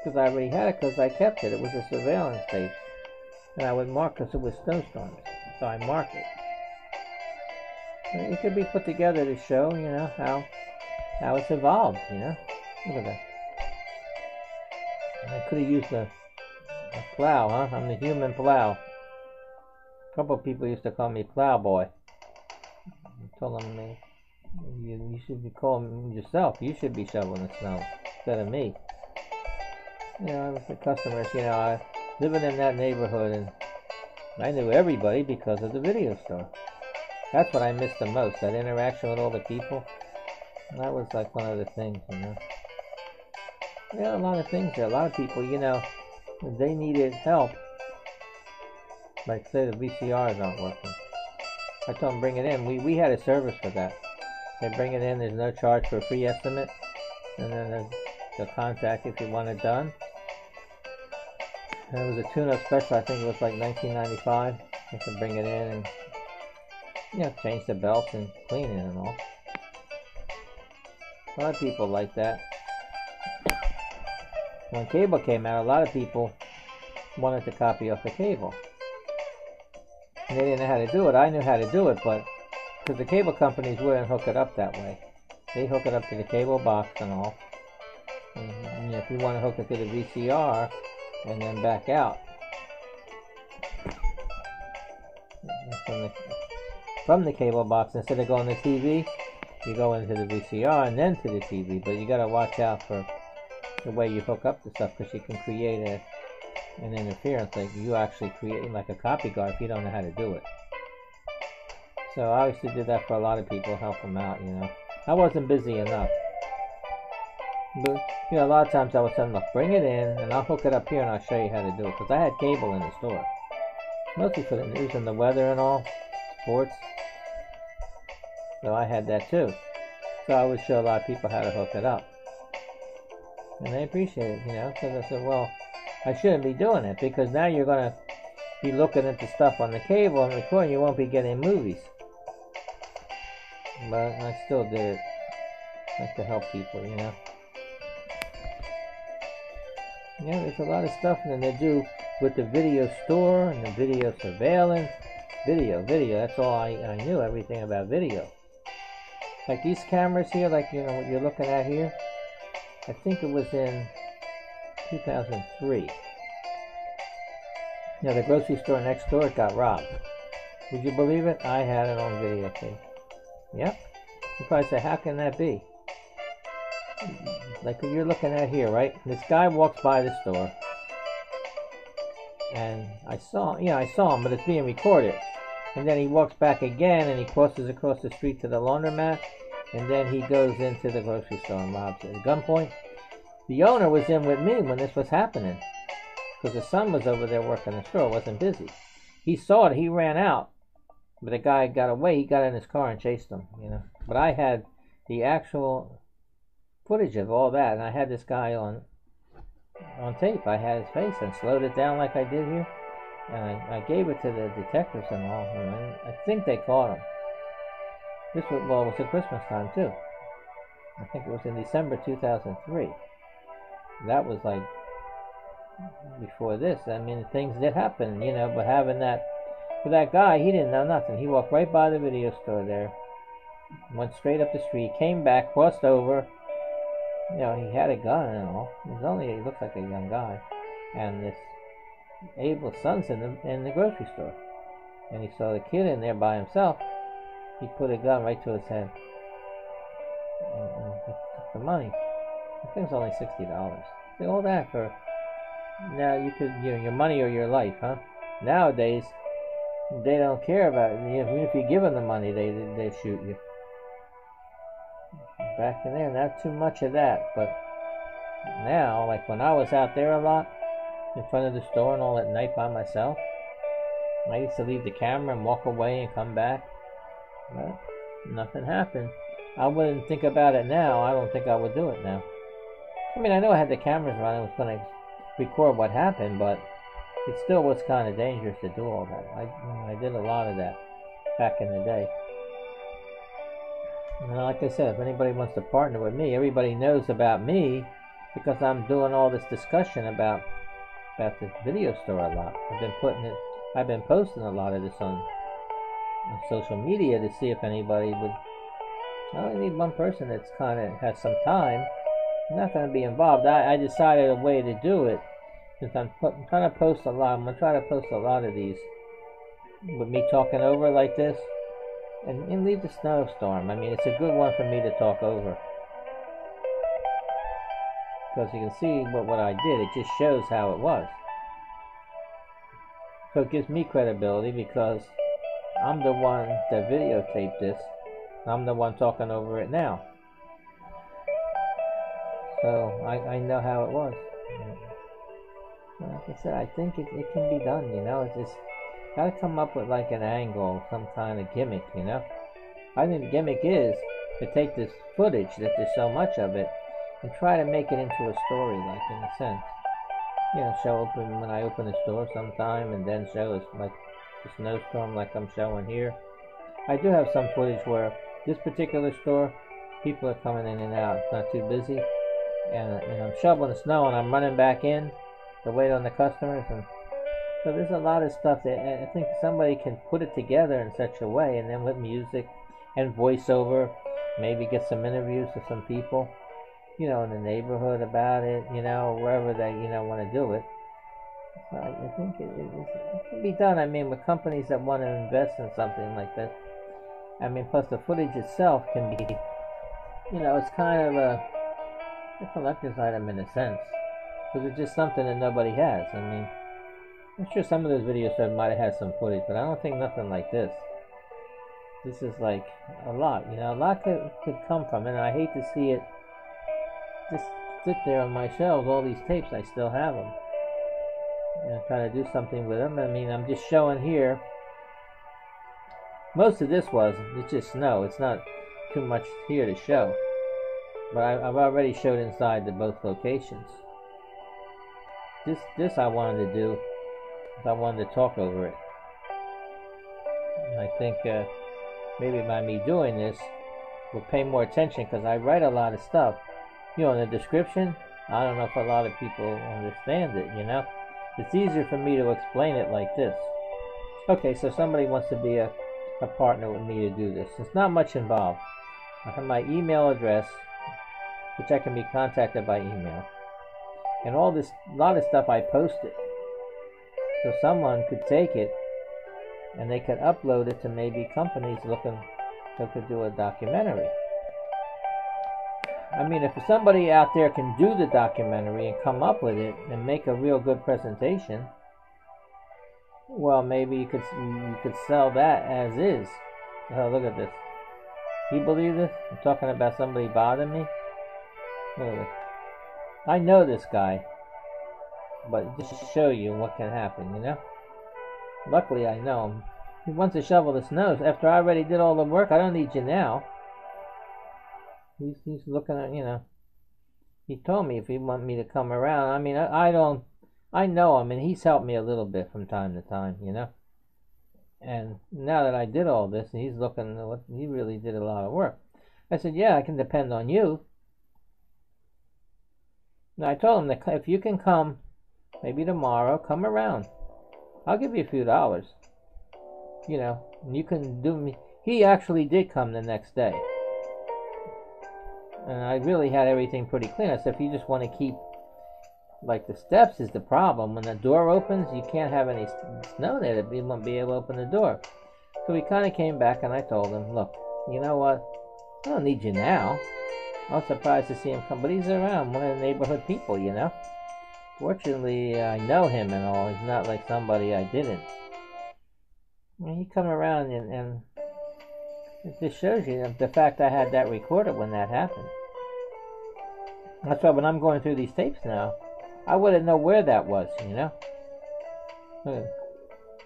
Because I already had it because I kept it. It was a surveillance tape. And I would mark because it was snowstorms. So I marked it. It could be put together to show, you know, how how it's evolved, you know. Look at that. I could have used a, a plow, huh? I'm the human plow. A couple people used to call me Plowboy. I told them, you, you should be calling yourself. You should be shoveling the snow instead of me. You know, the customers, you know, I living in that neighborhood and I knew everybody because of the video store. That's what I missed the most, that interaction with all the people. That was like one of the things, you know. Yeah, a lot of things there. A lot of people, you know, they needed help. Like say the VCRs aren't working. I told them bring it in. We we had a service for that. They bring it in. There's no charge for a free estimate, and then the, the contact if you want it done. And it was a tune-up special. I think it was like 1995. You can bring it in and you know change the belts and clean it and all. A lot of people like that. When cable came out, a lot of people wanted to copy off the cable. And they didn't know how to do it. I knew how to do it, but because the cable companies wouldn't hook it up that way. They hook it up to the cable box and all. And, know, if you want to hook it to the VCR and then back out from the, cable box, instead of going to the TV, you go into the VCR and then to the TV. But you got to watch out for the way you hook up the stuff because you can create a an interference like you actually create like a copy guard if you don't know how to do it. So I used to do that for a lot of people, help them out, you know. I wasn't busy enough. But, you know, a lot of times I would send them, bring it in, and I'll hook it up here and I'll show you how to do it. Because I had cable in the store. Mostly for the news and the weather and all, sports. So I had that too. So I would show a lot of people how to hook it up. And they appreciate it, you know, because I said, well, I shouldn't be doing it because now you're going to be looking at the stuff on the cable and recording, you won't be getting movies. But I still did it. Like to help people, you know. Yeah, there's a lot of stuff and they do with the video store and the video surveillance. Video, video, that's all I, I knew, everything about video. Like these cameras here, like you know what you're looking at here, I think it was in 2003. Yeah, the grocery store next door got robbed. Would you believe it? I had it on videotape. Yep. You probably say, how can that be? Like you're looking at here, right? This guy walks by the store. And I saw, yeah, I saw him, but it's being recorded. And then he walks back again and he crosses across the street to the laundromat. And then he goes into the grocery store and robs it. At gunpoint, the owner was in with me when this was happening. Because the son was over there working the store, wasn't busy. He saw it, he ran out. But the guy got away, he got in his car and chased him, you know. But I had the actual footage of all that, and I had this guy on on tape. I had his face and slowed it down like I did here. And I, I gave it to the detectives and all, and I, I think they caught him. This was, well, it was at Christmas time too. I think it was in December 2003 that was like before this. I mean, things did happen, you know, but having that for that guy, he didn't know nothing. He walked right by the video store there, went straight up the street, came back, crossed over. You know, he had a gun and all. He's only he looks like a young guy, and this Abel's son's in the in the grocery store, and he saw the kid in there by himself. He put a gun right to his head and, and took the money. Think it's only sixty dollars. All that for now you could you know your money or your life, huh? Nowadays they don't care about it. Even if you give them the money, they they shoot you. Back in there, not too much of that, but now, like when I was out there a lot in front of the store and all at night by myself, I used to leave the camera and walk away and come back. Well, nothing happened. I wouldn't think about it now. I don't think I would do it now. I mean, I know I had the cameras running, was going to record what happened, but it still was kind of dangerous to do all that. I, I did a lot of that back in the day. And like I said, if anybody wants to partner with me, everybody knows about me because I'm doing all this discussion about about the video store a lot. I've been putting it, I've been posting a lot of this on, on social media to see if anybody would. I only need one person that's kind of has some time I'm not going to be involved. I, I decided a way to do it since I'm, put, I'm trying to post a lot. I'm going to try to post a lot of these with me talking over like this and, and leave the snowstorm. I mean, it's a good one for me to talk over. Because you can see what, what I did. It just shows how it was. So it gives me credibility because I'm the one that videotaped this. I'm the one talking over it now. So I, I know how it was. Like I said, I think it, it can be done, you know. It's just gotta come up with like an angle, some kind of gimmick, you know. I think the gimmick is to take this footage that there's so much of it and try to make it into a story, like in a sense. You know, show open when I open the store sometime and then show us like the snowstorm like I'm showing here. I do have some footage where this particular store, people are coming in and out. It's not too busy. And, and I'm shoveling the snow and I'm running back in to wait on the customers. And so there's a lot of stuff that I think somebody can put it together in such a way, and then with music and voiceover, maybe get some interviews with some people, you know, in the neighborhood about it, you know, wherever they, you know, want to do it. So I think it, it, it can be done. I mean, with companies that want to invest in something like this. I mean, plus the footage itself can be, you know, it's kind of a, a collector's item in a sense. Because it's just something that nobody has. I mean, I'm sure some of those videos might have had some footage, but I don't think nothing like this. This is like a lot, you know, a lot could, could come from it, and I hate to see it just sit there on my shelves, all these tapes, I still have them. And trying to do something with them. I mean, I'm just showing here. Most of this was, it's just snow. It's not too much here to show. But I, have already showed inside the both locations. This, this I wanted to do. I wanted to talk over it. And I think uh, maybe by me doing this, will pay more attention because I write a lot of stuff. You know, in the description, I don't know if a lot of people understand it, you know? It's easier for me to explain it like this. Okay, so somebody wants to be a, a partner with me to do this. It's not much involved. I have my email address, which I can be contacted by email. And all this, a lot of stuff I posted. So someone could take it and they could upload it to maybe companies looking could do a documentary. I mean, if somebody out there can do the documentary and come up with it and make a real good presentation, well, maybe you could you could sell that as is. Oh, look at this. You believe this? I'm talking about somebody bothering me. I know this guy, but just to show you what can happen, you know. Luckily, I know him. He wants to shovel the snow. After I already did all the work, I don't need you now. He's, he's looking at, you know, he told me if he want me to come around. I mean, I, I don't, I know him, and he's helped me a little bit from time to time, you know. And now that I did all this, and he's looking, what he really did a lot of work. I said, yeah, I can depend on you. And I told him that if you can come, maybe tomorrow, come around. I'll give you a few dollars. You know, you can do me. He actually did come the next day and I really had everything pretty clean. I said, if you just want to keep, like the steps is the problem. When the door opens, you can't have any snow there. You won't be able to open the door. So we kind of came back, and I told him, look, you know what? I don't need you now. I was surprised to see him come, but he's around, one of the neighborhood people, you know. Fortunately, I know him and all. He's not like somebody I didn't. When he come around and, and it just shows you the fact I had that recorded when that happened. That's why when I'm going through these tapes now, I wouldn't know where that was, you know? Hmm.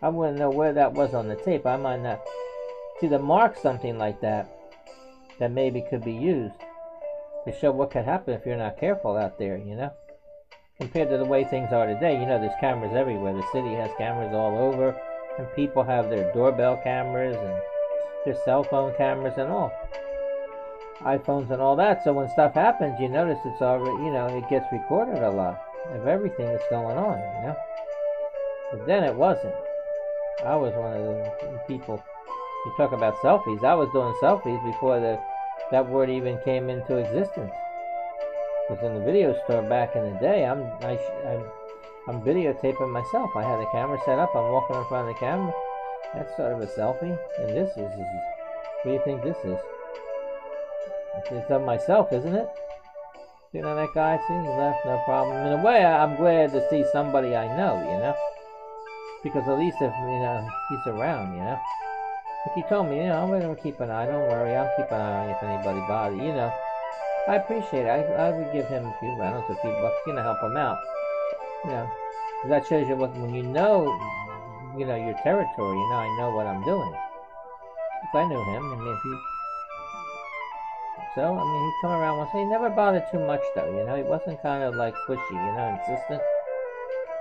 I wouldn't know where that was on the tape. I might not see the mark something like that that maybe could be used to show what could happen if you're not careful out there, you know? Compared to the way things are today, you know, there's cameras everywhere. The city has cameras all over, and people have their doorbell cameras and their cell phone cameras and all iPhones and all that. So when stuff happens, you notice it's already, you know, it gets recorded a lot of everything that's going on, you know. But then it wasn't. I was one of the people. You talk about selfies. I was doing selfies before the that word even came into existence. Because in the video store back in the day, I'm I, I'm I'm videotaping myself. I had the camera set up. I'm walking in front of the camera. That's sort of a selfie. And this is, is what do you think this is? It's of myself, isn't it? You know that guy? See, he left, no problem. In a way, I'm glad to see somebody I know, you know? Because at least if, you know, he's around, you know? Like he told me, you know, I'm going to keep an eye, don't worry, I'll keep an eye on if anybody bothers you, know? I appreciate it. I, I would give him a few rounds, a few bucks, you know, help him out. You know, that shows you what, when you know, you know, your territory, you know, I know what I'm doing. If I knew him, I mean, if he so. I mean, he'd come around once. He never bothered too much, though. You know, he wasn't kind of like pushy, you know, insistent.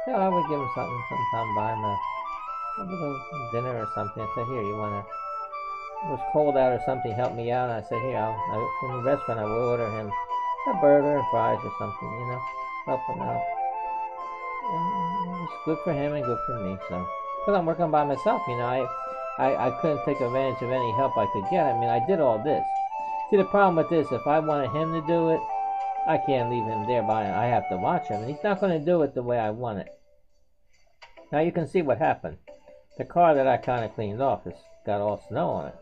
Yeah, I would give him something sometime, buy him a a little dinner or something. I said, here, you wanna? It was cold out or something. Help me out. And I said, here, I'll, I, from the restaurant, I will order him a burger and fries or something. You know, help him out. And it's good for him and good for me. So, because I'm working by myself, you know, I, I, I couldn't take advantage of any help I could get. I mean, I did all this. See, the problem with this, if I wanted him to do it, I can't leave him there by I have to watch him. And he's not going to do it the way I want it. Now you can see what happened. The car that I kind of cleaned off has got all snow on it.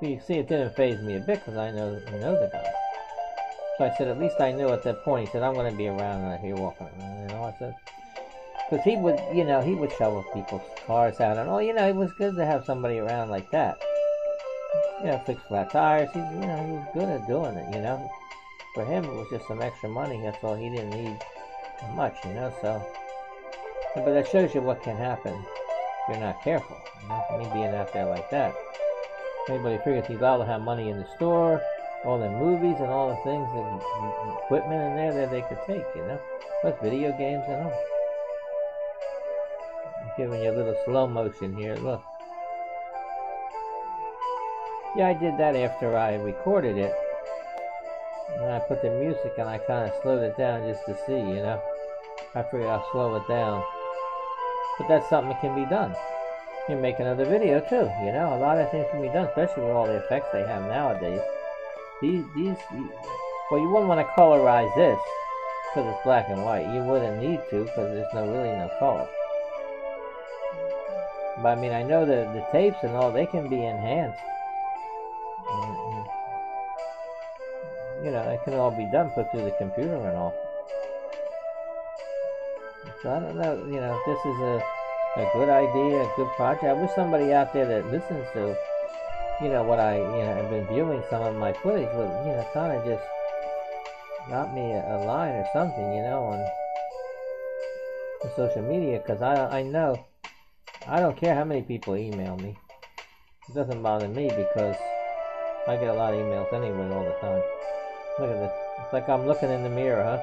You see, it didn't faze me a bit because I know I know the guy. So I said, at least I knew at that point. He said, I'm going to be around and here walking around. You know, I said, because he would, you know, he would shovel people's cars out and all. You know, it was good to have somebody around like that. You know, fix flat tires. He, you know, he was good at doing it. You know, for him it was just some extra money. That's all. He didn't need much. You know, so. But that shows you what can happen if you're not careful. You know, me being out there like that. Anybody figures he's allowed to have money in the store, all the movies and all the things and equipment in there that they could take. You know, plus video games and all I'm giving you a little slow motion here. Look. Yeah, I did that after I recorded it. And I put the music and I kind of slowed it down just to see, you know. I figured I'll slow it down. But that's something that can be done. You can make another video too, you know. A lot of things can be done, especially with all the effects they have nowadays. These, these, well, you wouldn't want to colorize this because it's black and white. You wouldn't need to because there's no really no color. But I mean, I know that the tapes and all, they can be enhanced. You know, it can all be done, put through the computer and all. So I don't know, you know, if this is a, a good idea, a good project. I wish somebody out there that listens to, you know, what I, you know, have been viewing some of my footage would, you know, kind of just drop me a, a line or something, you know, on, on social media, because I, I know I don't care how many people email me. It doesn't bother me because I get a lot of emails anyway all the time. Look at this. It's like I'm looking in the mirror, huh?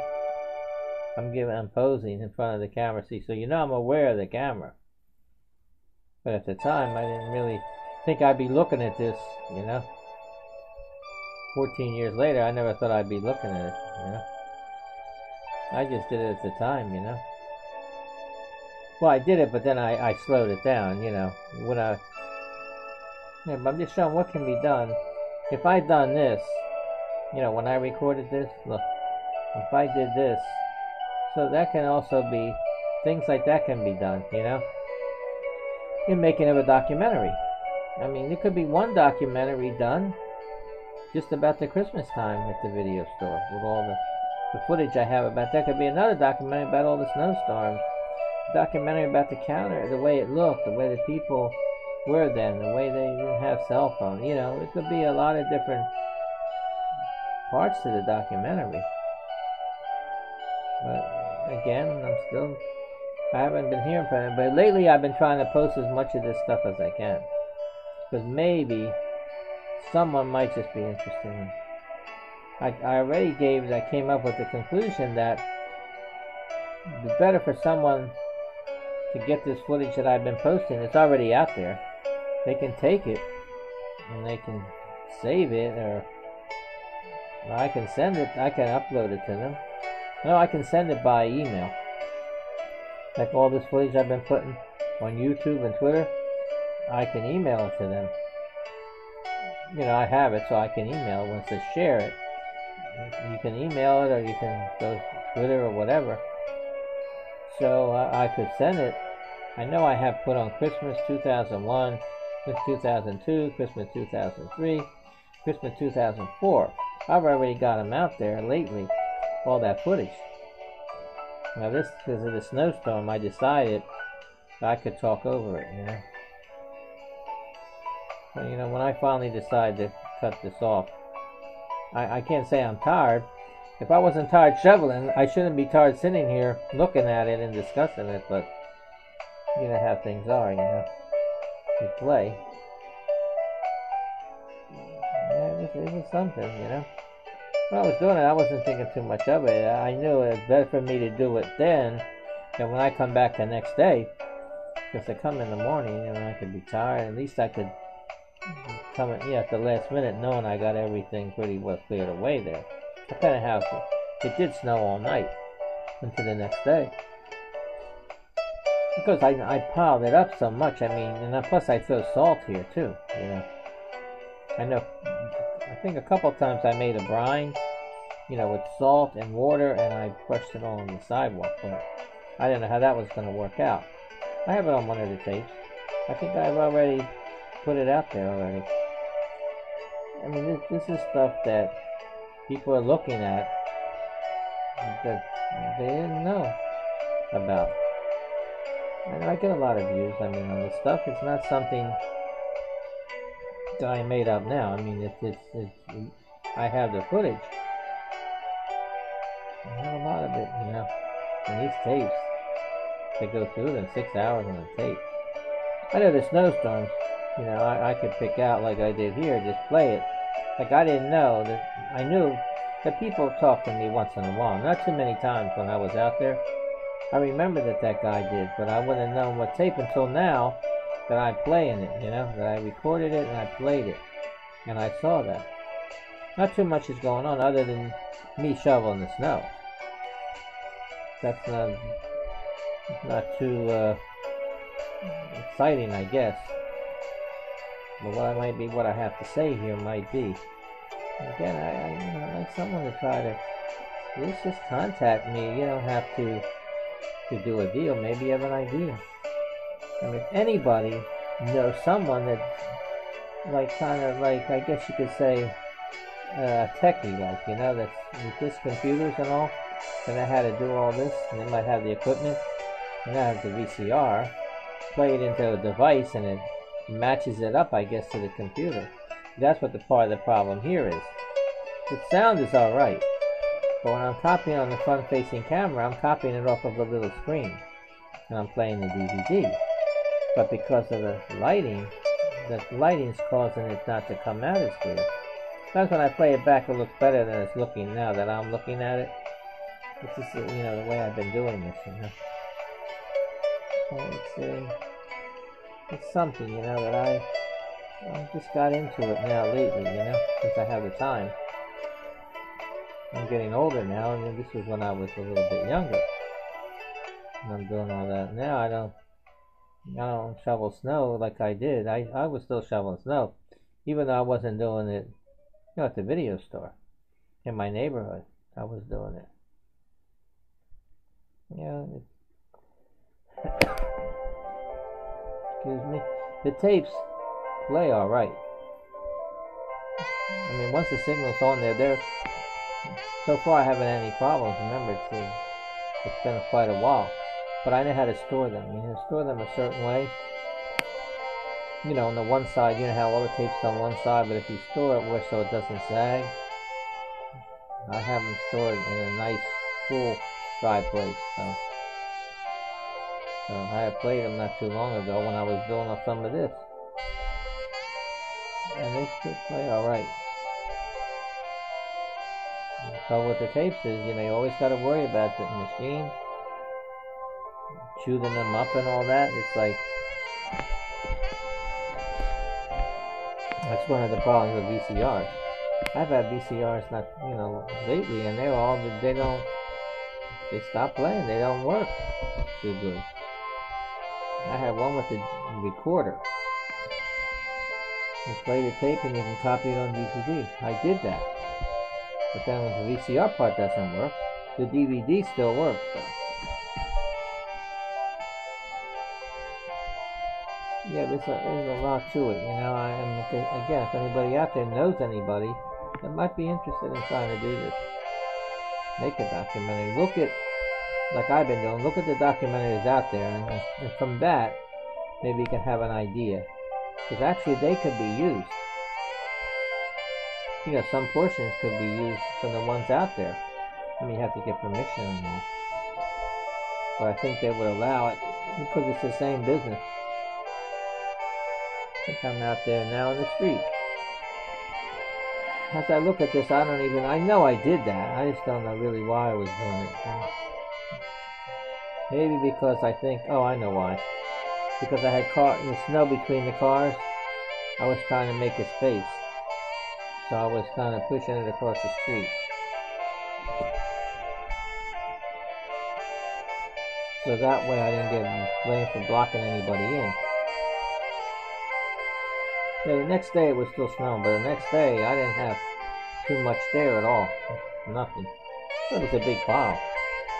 I'm giving, I'm posing in front of the camera. See, so you know I'm aware of the camera. But at the time, I didn't really think I'd be looking at this, you know. 14 years later, I never thought I'd be looking at it, you know. I just did it at the time, you know. Well, I did it, but then I, I slowed it down, you know. When I, yeah, but I'm just showing what can be done. If I'd done this, you know, when I recorded this, look, if I did this, so that can also be, things like that can be done, you know. In making of a documentary. I mean, there could be one documentary done just about the Christmas time at the video store with all the, the footage I have about that. Could be another documentary about all the snowstorms documentary about the counter, the way it looked, the way the people were then, the way they didn't have cell phones. You know, it could be a lot of different parts to the documentary. But again, I'm still, I haven't been hearing from it. But lately, I've been trying to post as much of this stuff as I can, because maybe someone might just be interested in. I, I already gave, I came up with the conclusion that the better for someone to get this footage that I've been posting. It's already out there. They can take it and they can save it or I can send it, I can upload it to them. No, I can send it by email. Like all this footage I've been putting on YouTube and Twitter, I can email it to them. You know, I have it, so I can email it. It says share it, you can email it or you can go Twitter or whatever. So uh, I could send it I know I have put on Christmas 2001, Christmas 2002, Christmas 2003, Christmas 2004. I've already got them out there lately, all that footage. Now this, because of the snowstorm, I decided I could talk over it, you know. But, you know, when I finally decide to cut this off, I, I can't say I'm tired. If I wasn't tired shoveling, I shouldn't be tired sitting here looking at it and discussing it, but you know how things are, you know. You play. Was, something, you know. When I was doing it, I wasn't thinking too much of it. I knew it was better for me to do it then And when I come back the next day, because I come in the morning and I could be tired, at least I could come in, yeah, at the last minute knowing I got everything pretty well cleared away there. I kind of have to. It did snow all night into the next day. Because I, I piled it up so much, I mean, and plus I throw salt here too, you know. I know, think a couple times I made a brine, you know, with salt and water, and I brushed it all on the sidewalk, but I didn't know how that was going to work out. I have it on one of the tapes. I think I've already put it out there already. I mean, this, this is stuff that people are looking at that they didn't know about. And I get a lot of views, I mean, on this stuff. It's not something I made up now. I mean, it's, it's, it's I have the footage. I have a lot of it, you know. And these tapes, they go through them six hours on a tape. I know the snowstorms, you know, I, I could pick out like I did here, just play it. Like I didn't know that, I knew that people talked to me once in a while. Not too many times when I was out there. I remember that that guy did, but I wouldn't have known what tape until now that I'm playing it, you know, that I recorded it and I played it. And I saw that. Not too much is going on other than me shoveling the snow. That's not, not too uh, exciting, I guess. But what I might be, what I have to say here might be. Again, I, I you know, I'd like someone to try to, just, just contact me. You don't have to, to do a deal. Maybe you have an idea. I mean, anybody knows someone that, like, kind of like, I guess you could say, uh, techie, like, you know, that's with this computers and all, and know how to do all this, and they might have the equipment, and I have the VCR, play it into a device, and it matches it up, I guess, to the computer. That's what the part of the problem here is. The sound is alright, but when I'm copying on the front-facing camera, I'm copying it off of a little screen, and I'm playing the DVD. But because of the lighting, the lighting's causing it not to come out as clear. Sometimes when I play it back, it looks better than it's looking now that I'm looking at it. This is, you know, the way I've been doing this, you know. So it's, uh, it's something, you know, that I, I just got into it now lately, you know, since I have the time. I'm getting older now, and this was when I was a little bit younger. And I'm doing all that. Now I don't I don't shovel snow like I did. I, I was still shoveling snow, even though I wasn't doing it, you know, at the video store in my neighborhood. I was doing it. Yeah. <coughs> Excuse me. The tapes play all right. I mean, once the signal's on there, there. So far, I haven't had any problems. Remember, it's, it's been quite a while. But I know how to store them. You know, store them a certain way. You know, on the one side, you know how all the tape's on one side, but if you store it where so it doesn't sag, I have them stored in a nice, cool, dry place. So, so I played them not too long ago when I was doing some of this. And they still play alright. So with the tapes is, you know, you always got to worry about the machine shooting them up and all that. It's like that's one of the problems with VCRs. I've had VCRs not you know lately, and they're all they don't they stop playing. They don't work too good. I have one with the recorder. You play the tape and you can copy it on DVD. I did that. But then when the VCR part doesn't work, the DVD still works though. Yeah, there's a, there's a lot to it, you know. I am again, if anybody out there knows anybody that might be interested in trying to do this, make a documentary. Look at, like I've been doing, look at the documentaries out there, and, and from that, maybe you can have an idea, because actually they could be used. You know, some portions could be used from the ones out there. I mean, you have to get permission and all. But I think they would allow it because it's the same business. Think I'm out there now in the street. As I look at this, I don't even, I know I did that. I just don't know really why I was doing it. Maybe because I think, oh, I know why. Because I had caught in the snow between the cars, I was trying to make a space. So I was kind of pushing it across the street. So that way I didn't get blamed for blocking anybody in. The next day it was still snowing, but the next day I didn't have too much there at all. Nothing. It was a big pile.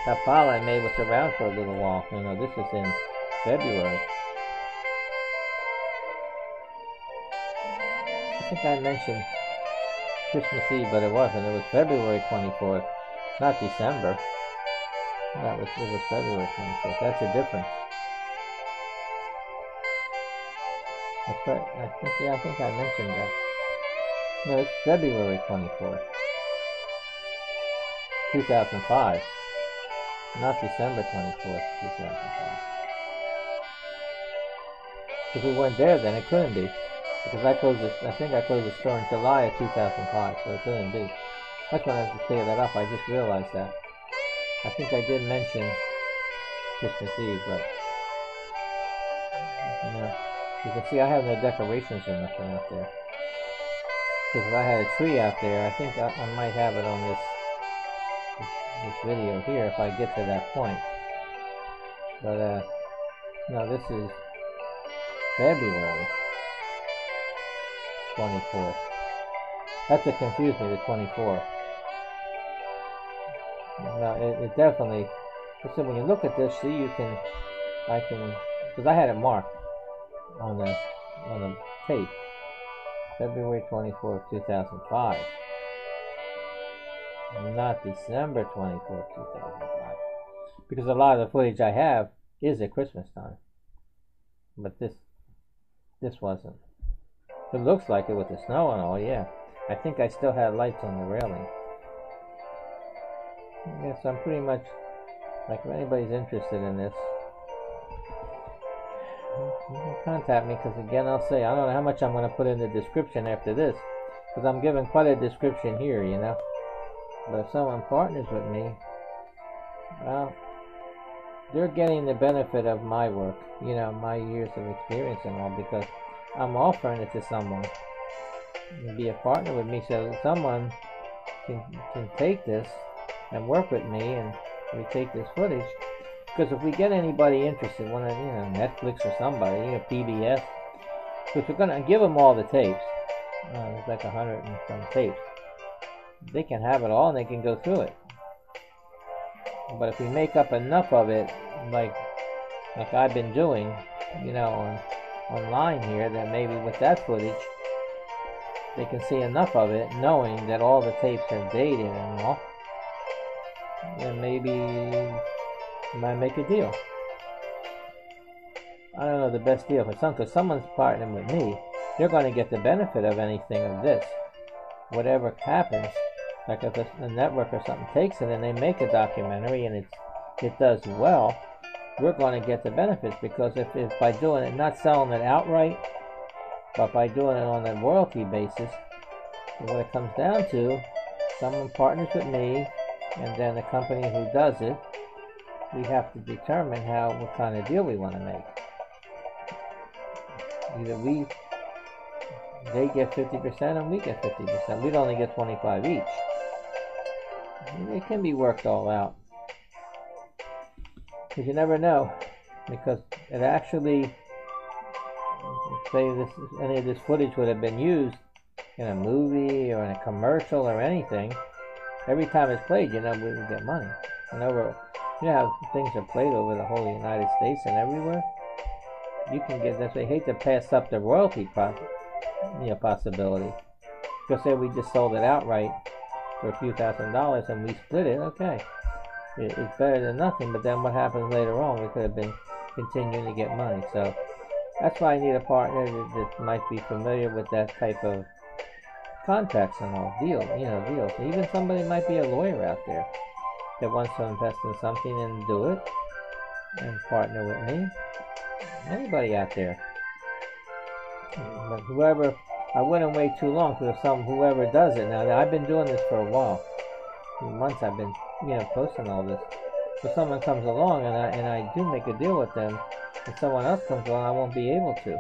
That pile I made was around for a little while. You know, this is in February. I think I mentioned Christmas Eve, but it wasn't. It was February 24th, not December. That was it was February 24th. That's a difference. That's right. I think yeah, I think I mentioned that. No, it's February 24th, 2005, not December 24th, 2005. If we weren't there, then it couldn't be. Because I closed this, I think I closed the store in July of 2005, so it couldn't be. That's when I had to clear that up. I just realized that. I think I did mention Christmas Eve, but can see I have no decorations or nothing out there. Because if I had a tree out there, I think I, I might have it on this, this, video here if I get to that point. But uh, no, this is February 24th. That's what confused me, the 24th. No, it, it definitely. So when you look at this, see, you can, I can, because I had it marked on the on the tape, February 24, 2005, not December 24, 2005, because a lot of the footage I have is at Christmas time, but this this wasn't. It looks like it with the snow and all, yeah. I think I still had lights on the railing. Yes, I'm pretty much, like if anybody's interested in this, contact me because again I'll say I don't know how much I'm going to put in the description after this because I'm giving quite a description here you know but if someone partners with me well they're getting the benefit of my work you know my years of experience and all because I'm offering it to someone be a partner with me so someone can, can take this and work with me and we take this footage. Because if we get anybody interested, one of you know Netflix or somebody, you know PBS, because we're gonna give them all the tapes. Uh, there's like a hundred and some tapes. They can have it all and they can go through it. But if we make up enough of it, like like I've been doing, you know, on online here, that maybe with that footage, they can see enough of it, knowing that all the tapes are dated and all then maybe you might make a deal. I don't know the best deal for some, because someone's partnering with me. They're going to get the benefit of anything of this. Whatever happens, like if a, a network or something takes it and they make a documentary and it it does well, we're going to get the benefits because if, if by doing it, not selling it outright, but by doing it on a royalty basis, what it comes down to, someone partners with me, and then the company who does it, we have to determine how what kind of deal we want to make. Either we they get 50% and we get 50%. We'd only get 25 each. It can be worked all out. Because you never know. Because it actually, say this any of this footage would have been used in a movie or in a commercial or anything, every time it's played, you know, we would get money. And over, you know things are played over the whole United States and everywhere. You can get this. They hate to pass up the royalty profit, you know, possibility. Because say we just sold it outright for a few thousand dollars and we split it, okay, it, it's better than nothing. But then what happens later on? We could have been continuing to get money. So that's why I need a partner that, that might be familiar with that type of contracts and all, deals, you know, deals. Even somebody might be a lawyer out there that wants to invest in something and do it and partner with me. Anybody out there. But whoever, I wouldn't wait too long for some whoever does it. Now I've been doing this for a while, months. I've been, you know, posting all this. if someone comes along and I and I do make a deal with them, and someone else comes along, I won't be able to.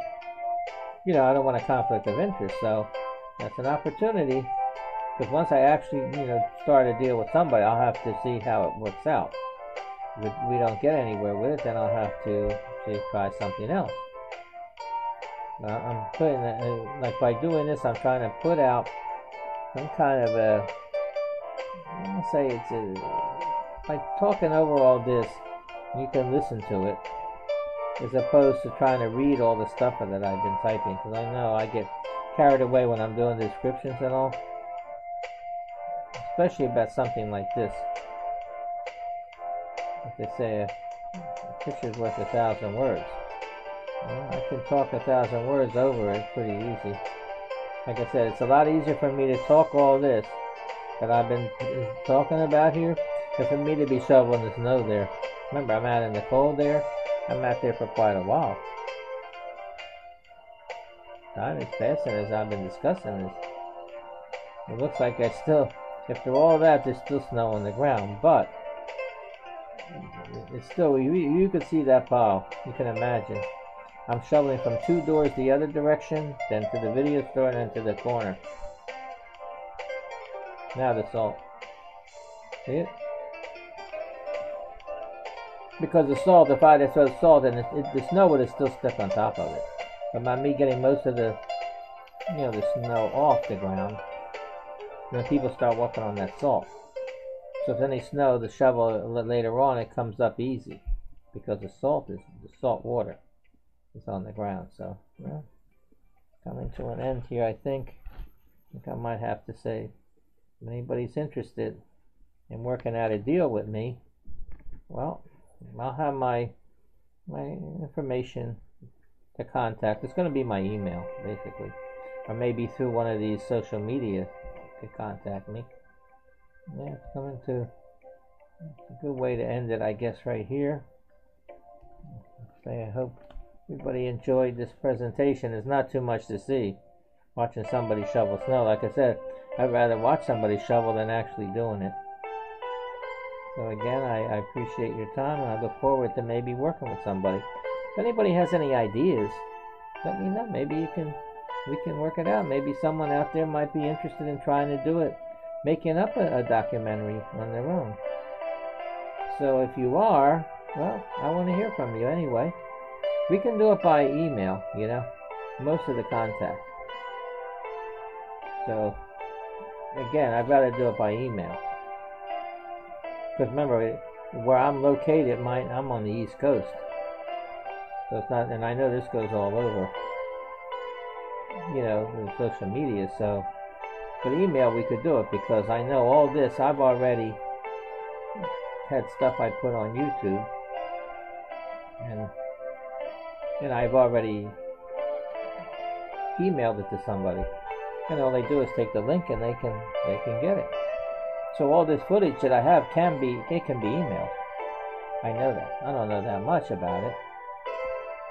You know, I don't want a conflict of interest, so that's an opportunity. Because once I actually, you know, start a deal with somebody, I'll have to see how it works out. If we don't get anywhere with it, then I'll have to see, try something else. I'm putting, uh, like by doing this, I'm trying to put out some kind of a, I don't say it's a, by talking over all this, you can listen to it, as opposed to trying to read all the stuff that I've been typing, because I know I get carried away when I'm doing descriptions and all, especially about something like this. They say, a, a picture's worth a thousand words. Well, I can talk a thousand words over it pretty easy. Like I said, it's a lot easier for me to talk all this that I've been talking about here than for me to be shoveling the snow there. Remember, I'm out in the cold there. I'm out there for quite a while. Time is passing as I've been discussing this. It looks like I still, after all that, there's still snow on the ground, but it's still, you, you can see that pile. You can imagine. I'm shoveling from two doors the other direction, then to the video store, and then to the corner. Now the salt. See it? Because the salt, if I had throw salt in it, it, the snow would have still stuck on top of it. But by me getting most of the, you know, the snow off the ground, then people start walking on that salt. So if any snow, the shovel later on, it comes up easy because the salt is the salt water is on the ground. So, coming to an end here, I think. I think I might have to say, if anybody's interested in working out a deal with me, well, I'll have my my information to contact. It's going to be my email, basically, or maybe through one of these social media to contact me. Yeah, it's coming to a good way to end it, I guess, right here. Say, I hope everybody enjoyed this presentation. There's not too much to see. Watching somebody shovel snow, like I said, I'd rather watch somebody shovel than actually doing it. So again, I, I appreciate your time, and I look forward to maybe working with somebody. If anybody has any ideas, let me know. Maybe you can, we can work it out. Maybe someone out there might be interested in trying to do it, making up a, a documentary on their own. So if you are, well, I want to hear from you anyway. We can do it by email, you know, most of the contact. So, again, I'd rather do it by email. Because remember, where I'm located, mine, I'm on the East Coast. So it's not, and I know this goes all over, you know, social media. So, but email we could do it because I know all this. I've already had stuff I put on YouTube, and and I've already emailed it to somebody. And all they do is take the link and they can they can get it. So all this footage that I have can be it can be emailed. I know that. I don't know that much about it.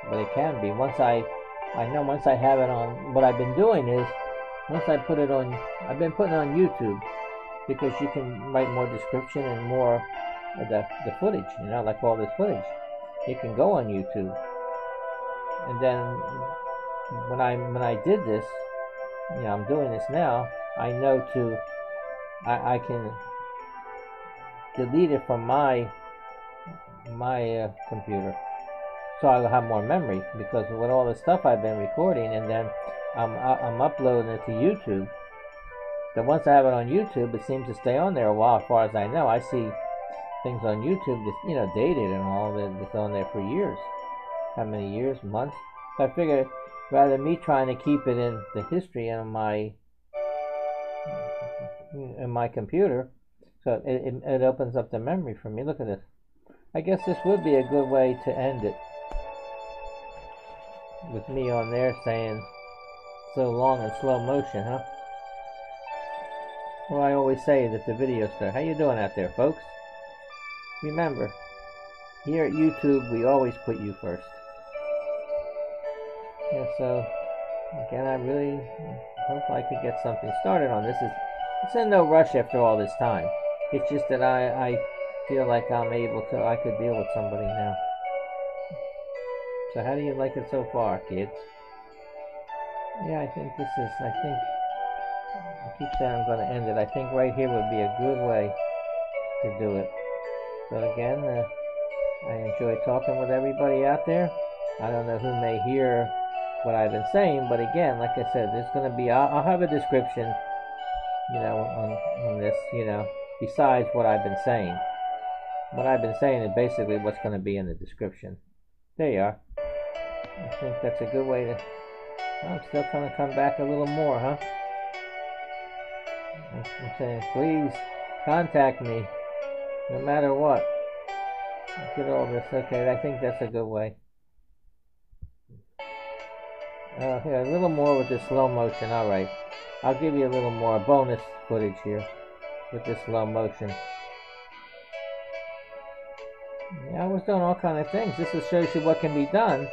But it can be. Once I I know once I have it on what I've been doing is once I put it on I've been putting on YouTube because you can write more description and more of the, the footage, you know, like all this footage. It can go on YouTube and then when I when I did this, you know, I'm doing this now. I know to I, I can delete it from my my uh, computer, so I'll have more memory because with all the stuff I've been recording, and then I'm I'm uploading it to YouTube. Then once I have it on YouTube, it seems to stay on there a while. As far as I know, I see things on YouTube that's you know dated and all that that's on there for years how many years, months. So I figure rather me trying to keep it in the history in my in my computer, so it, it, it opens up the memory for me. Look at this. I guess this would be a good way to end it. With me on there saying so long in slow motion, huh? Well, I always say that the video star. How you doing out there, folks? Remember, here at YouTube, we always put you first yeah, so again, I really hope I could get something started on this. It's in no rush after all this time. It's just that I, I feel like I'm able to, I could deal with somebody now. So how do you like it so far, kids? Yeah, I think this is, I think, I keep saying I'm going to end it. I think right here would be a good way to do it. So again, uh, I enjoy talking with everybody out there. I don't know who may hear what I've been saying, but again, like I said, there's going to be, I'll, I'll have a description, you know, on, on this, you know, besides what I've been saying. What I've been saying is basically what's going to be in the description. There you are. I think that's a good way to, I'm still going to come back a little more, huh? I'm saying, please contact me, no matter what. Get all this. Okay, I think that's a good way. Uh, here, a little more with the slow motion. All right. I'll give you a little more bonus footage here with this slow motion. Yeah, I was doing all kind of things. This just shows you what can be done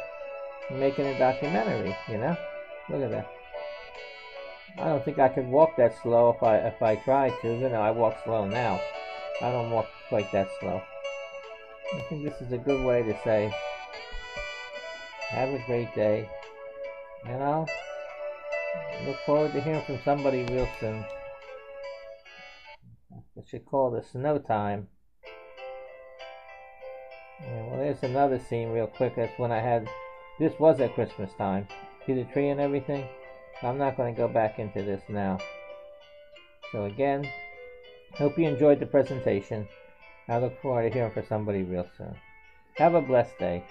making a documentary, you know? Look at that. I don't think I could walk that slow if I if I tried to. You know, I walk slow now. I don't walk quite that slow. I think this is a good way to say, have a great day. And I'll look forward to hearing from somebody real soon. I should call this snow time. Yeah, well, there's another scene real quick. That's when I had, this was at Christmas time. See the tree and everything? I'm not going to go back into this now. So again, hope you enjoyed the presentation. I look forward to hearing from somebody real soon. Have a blessed day.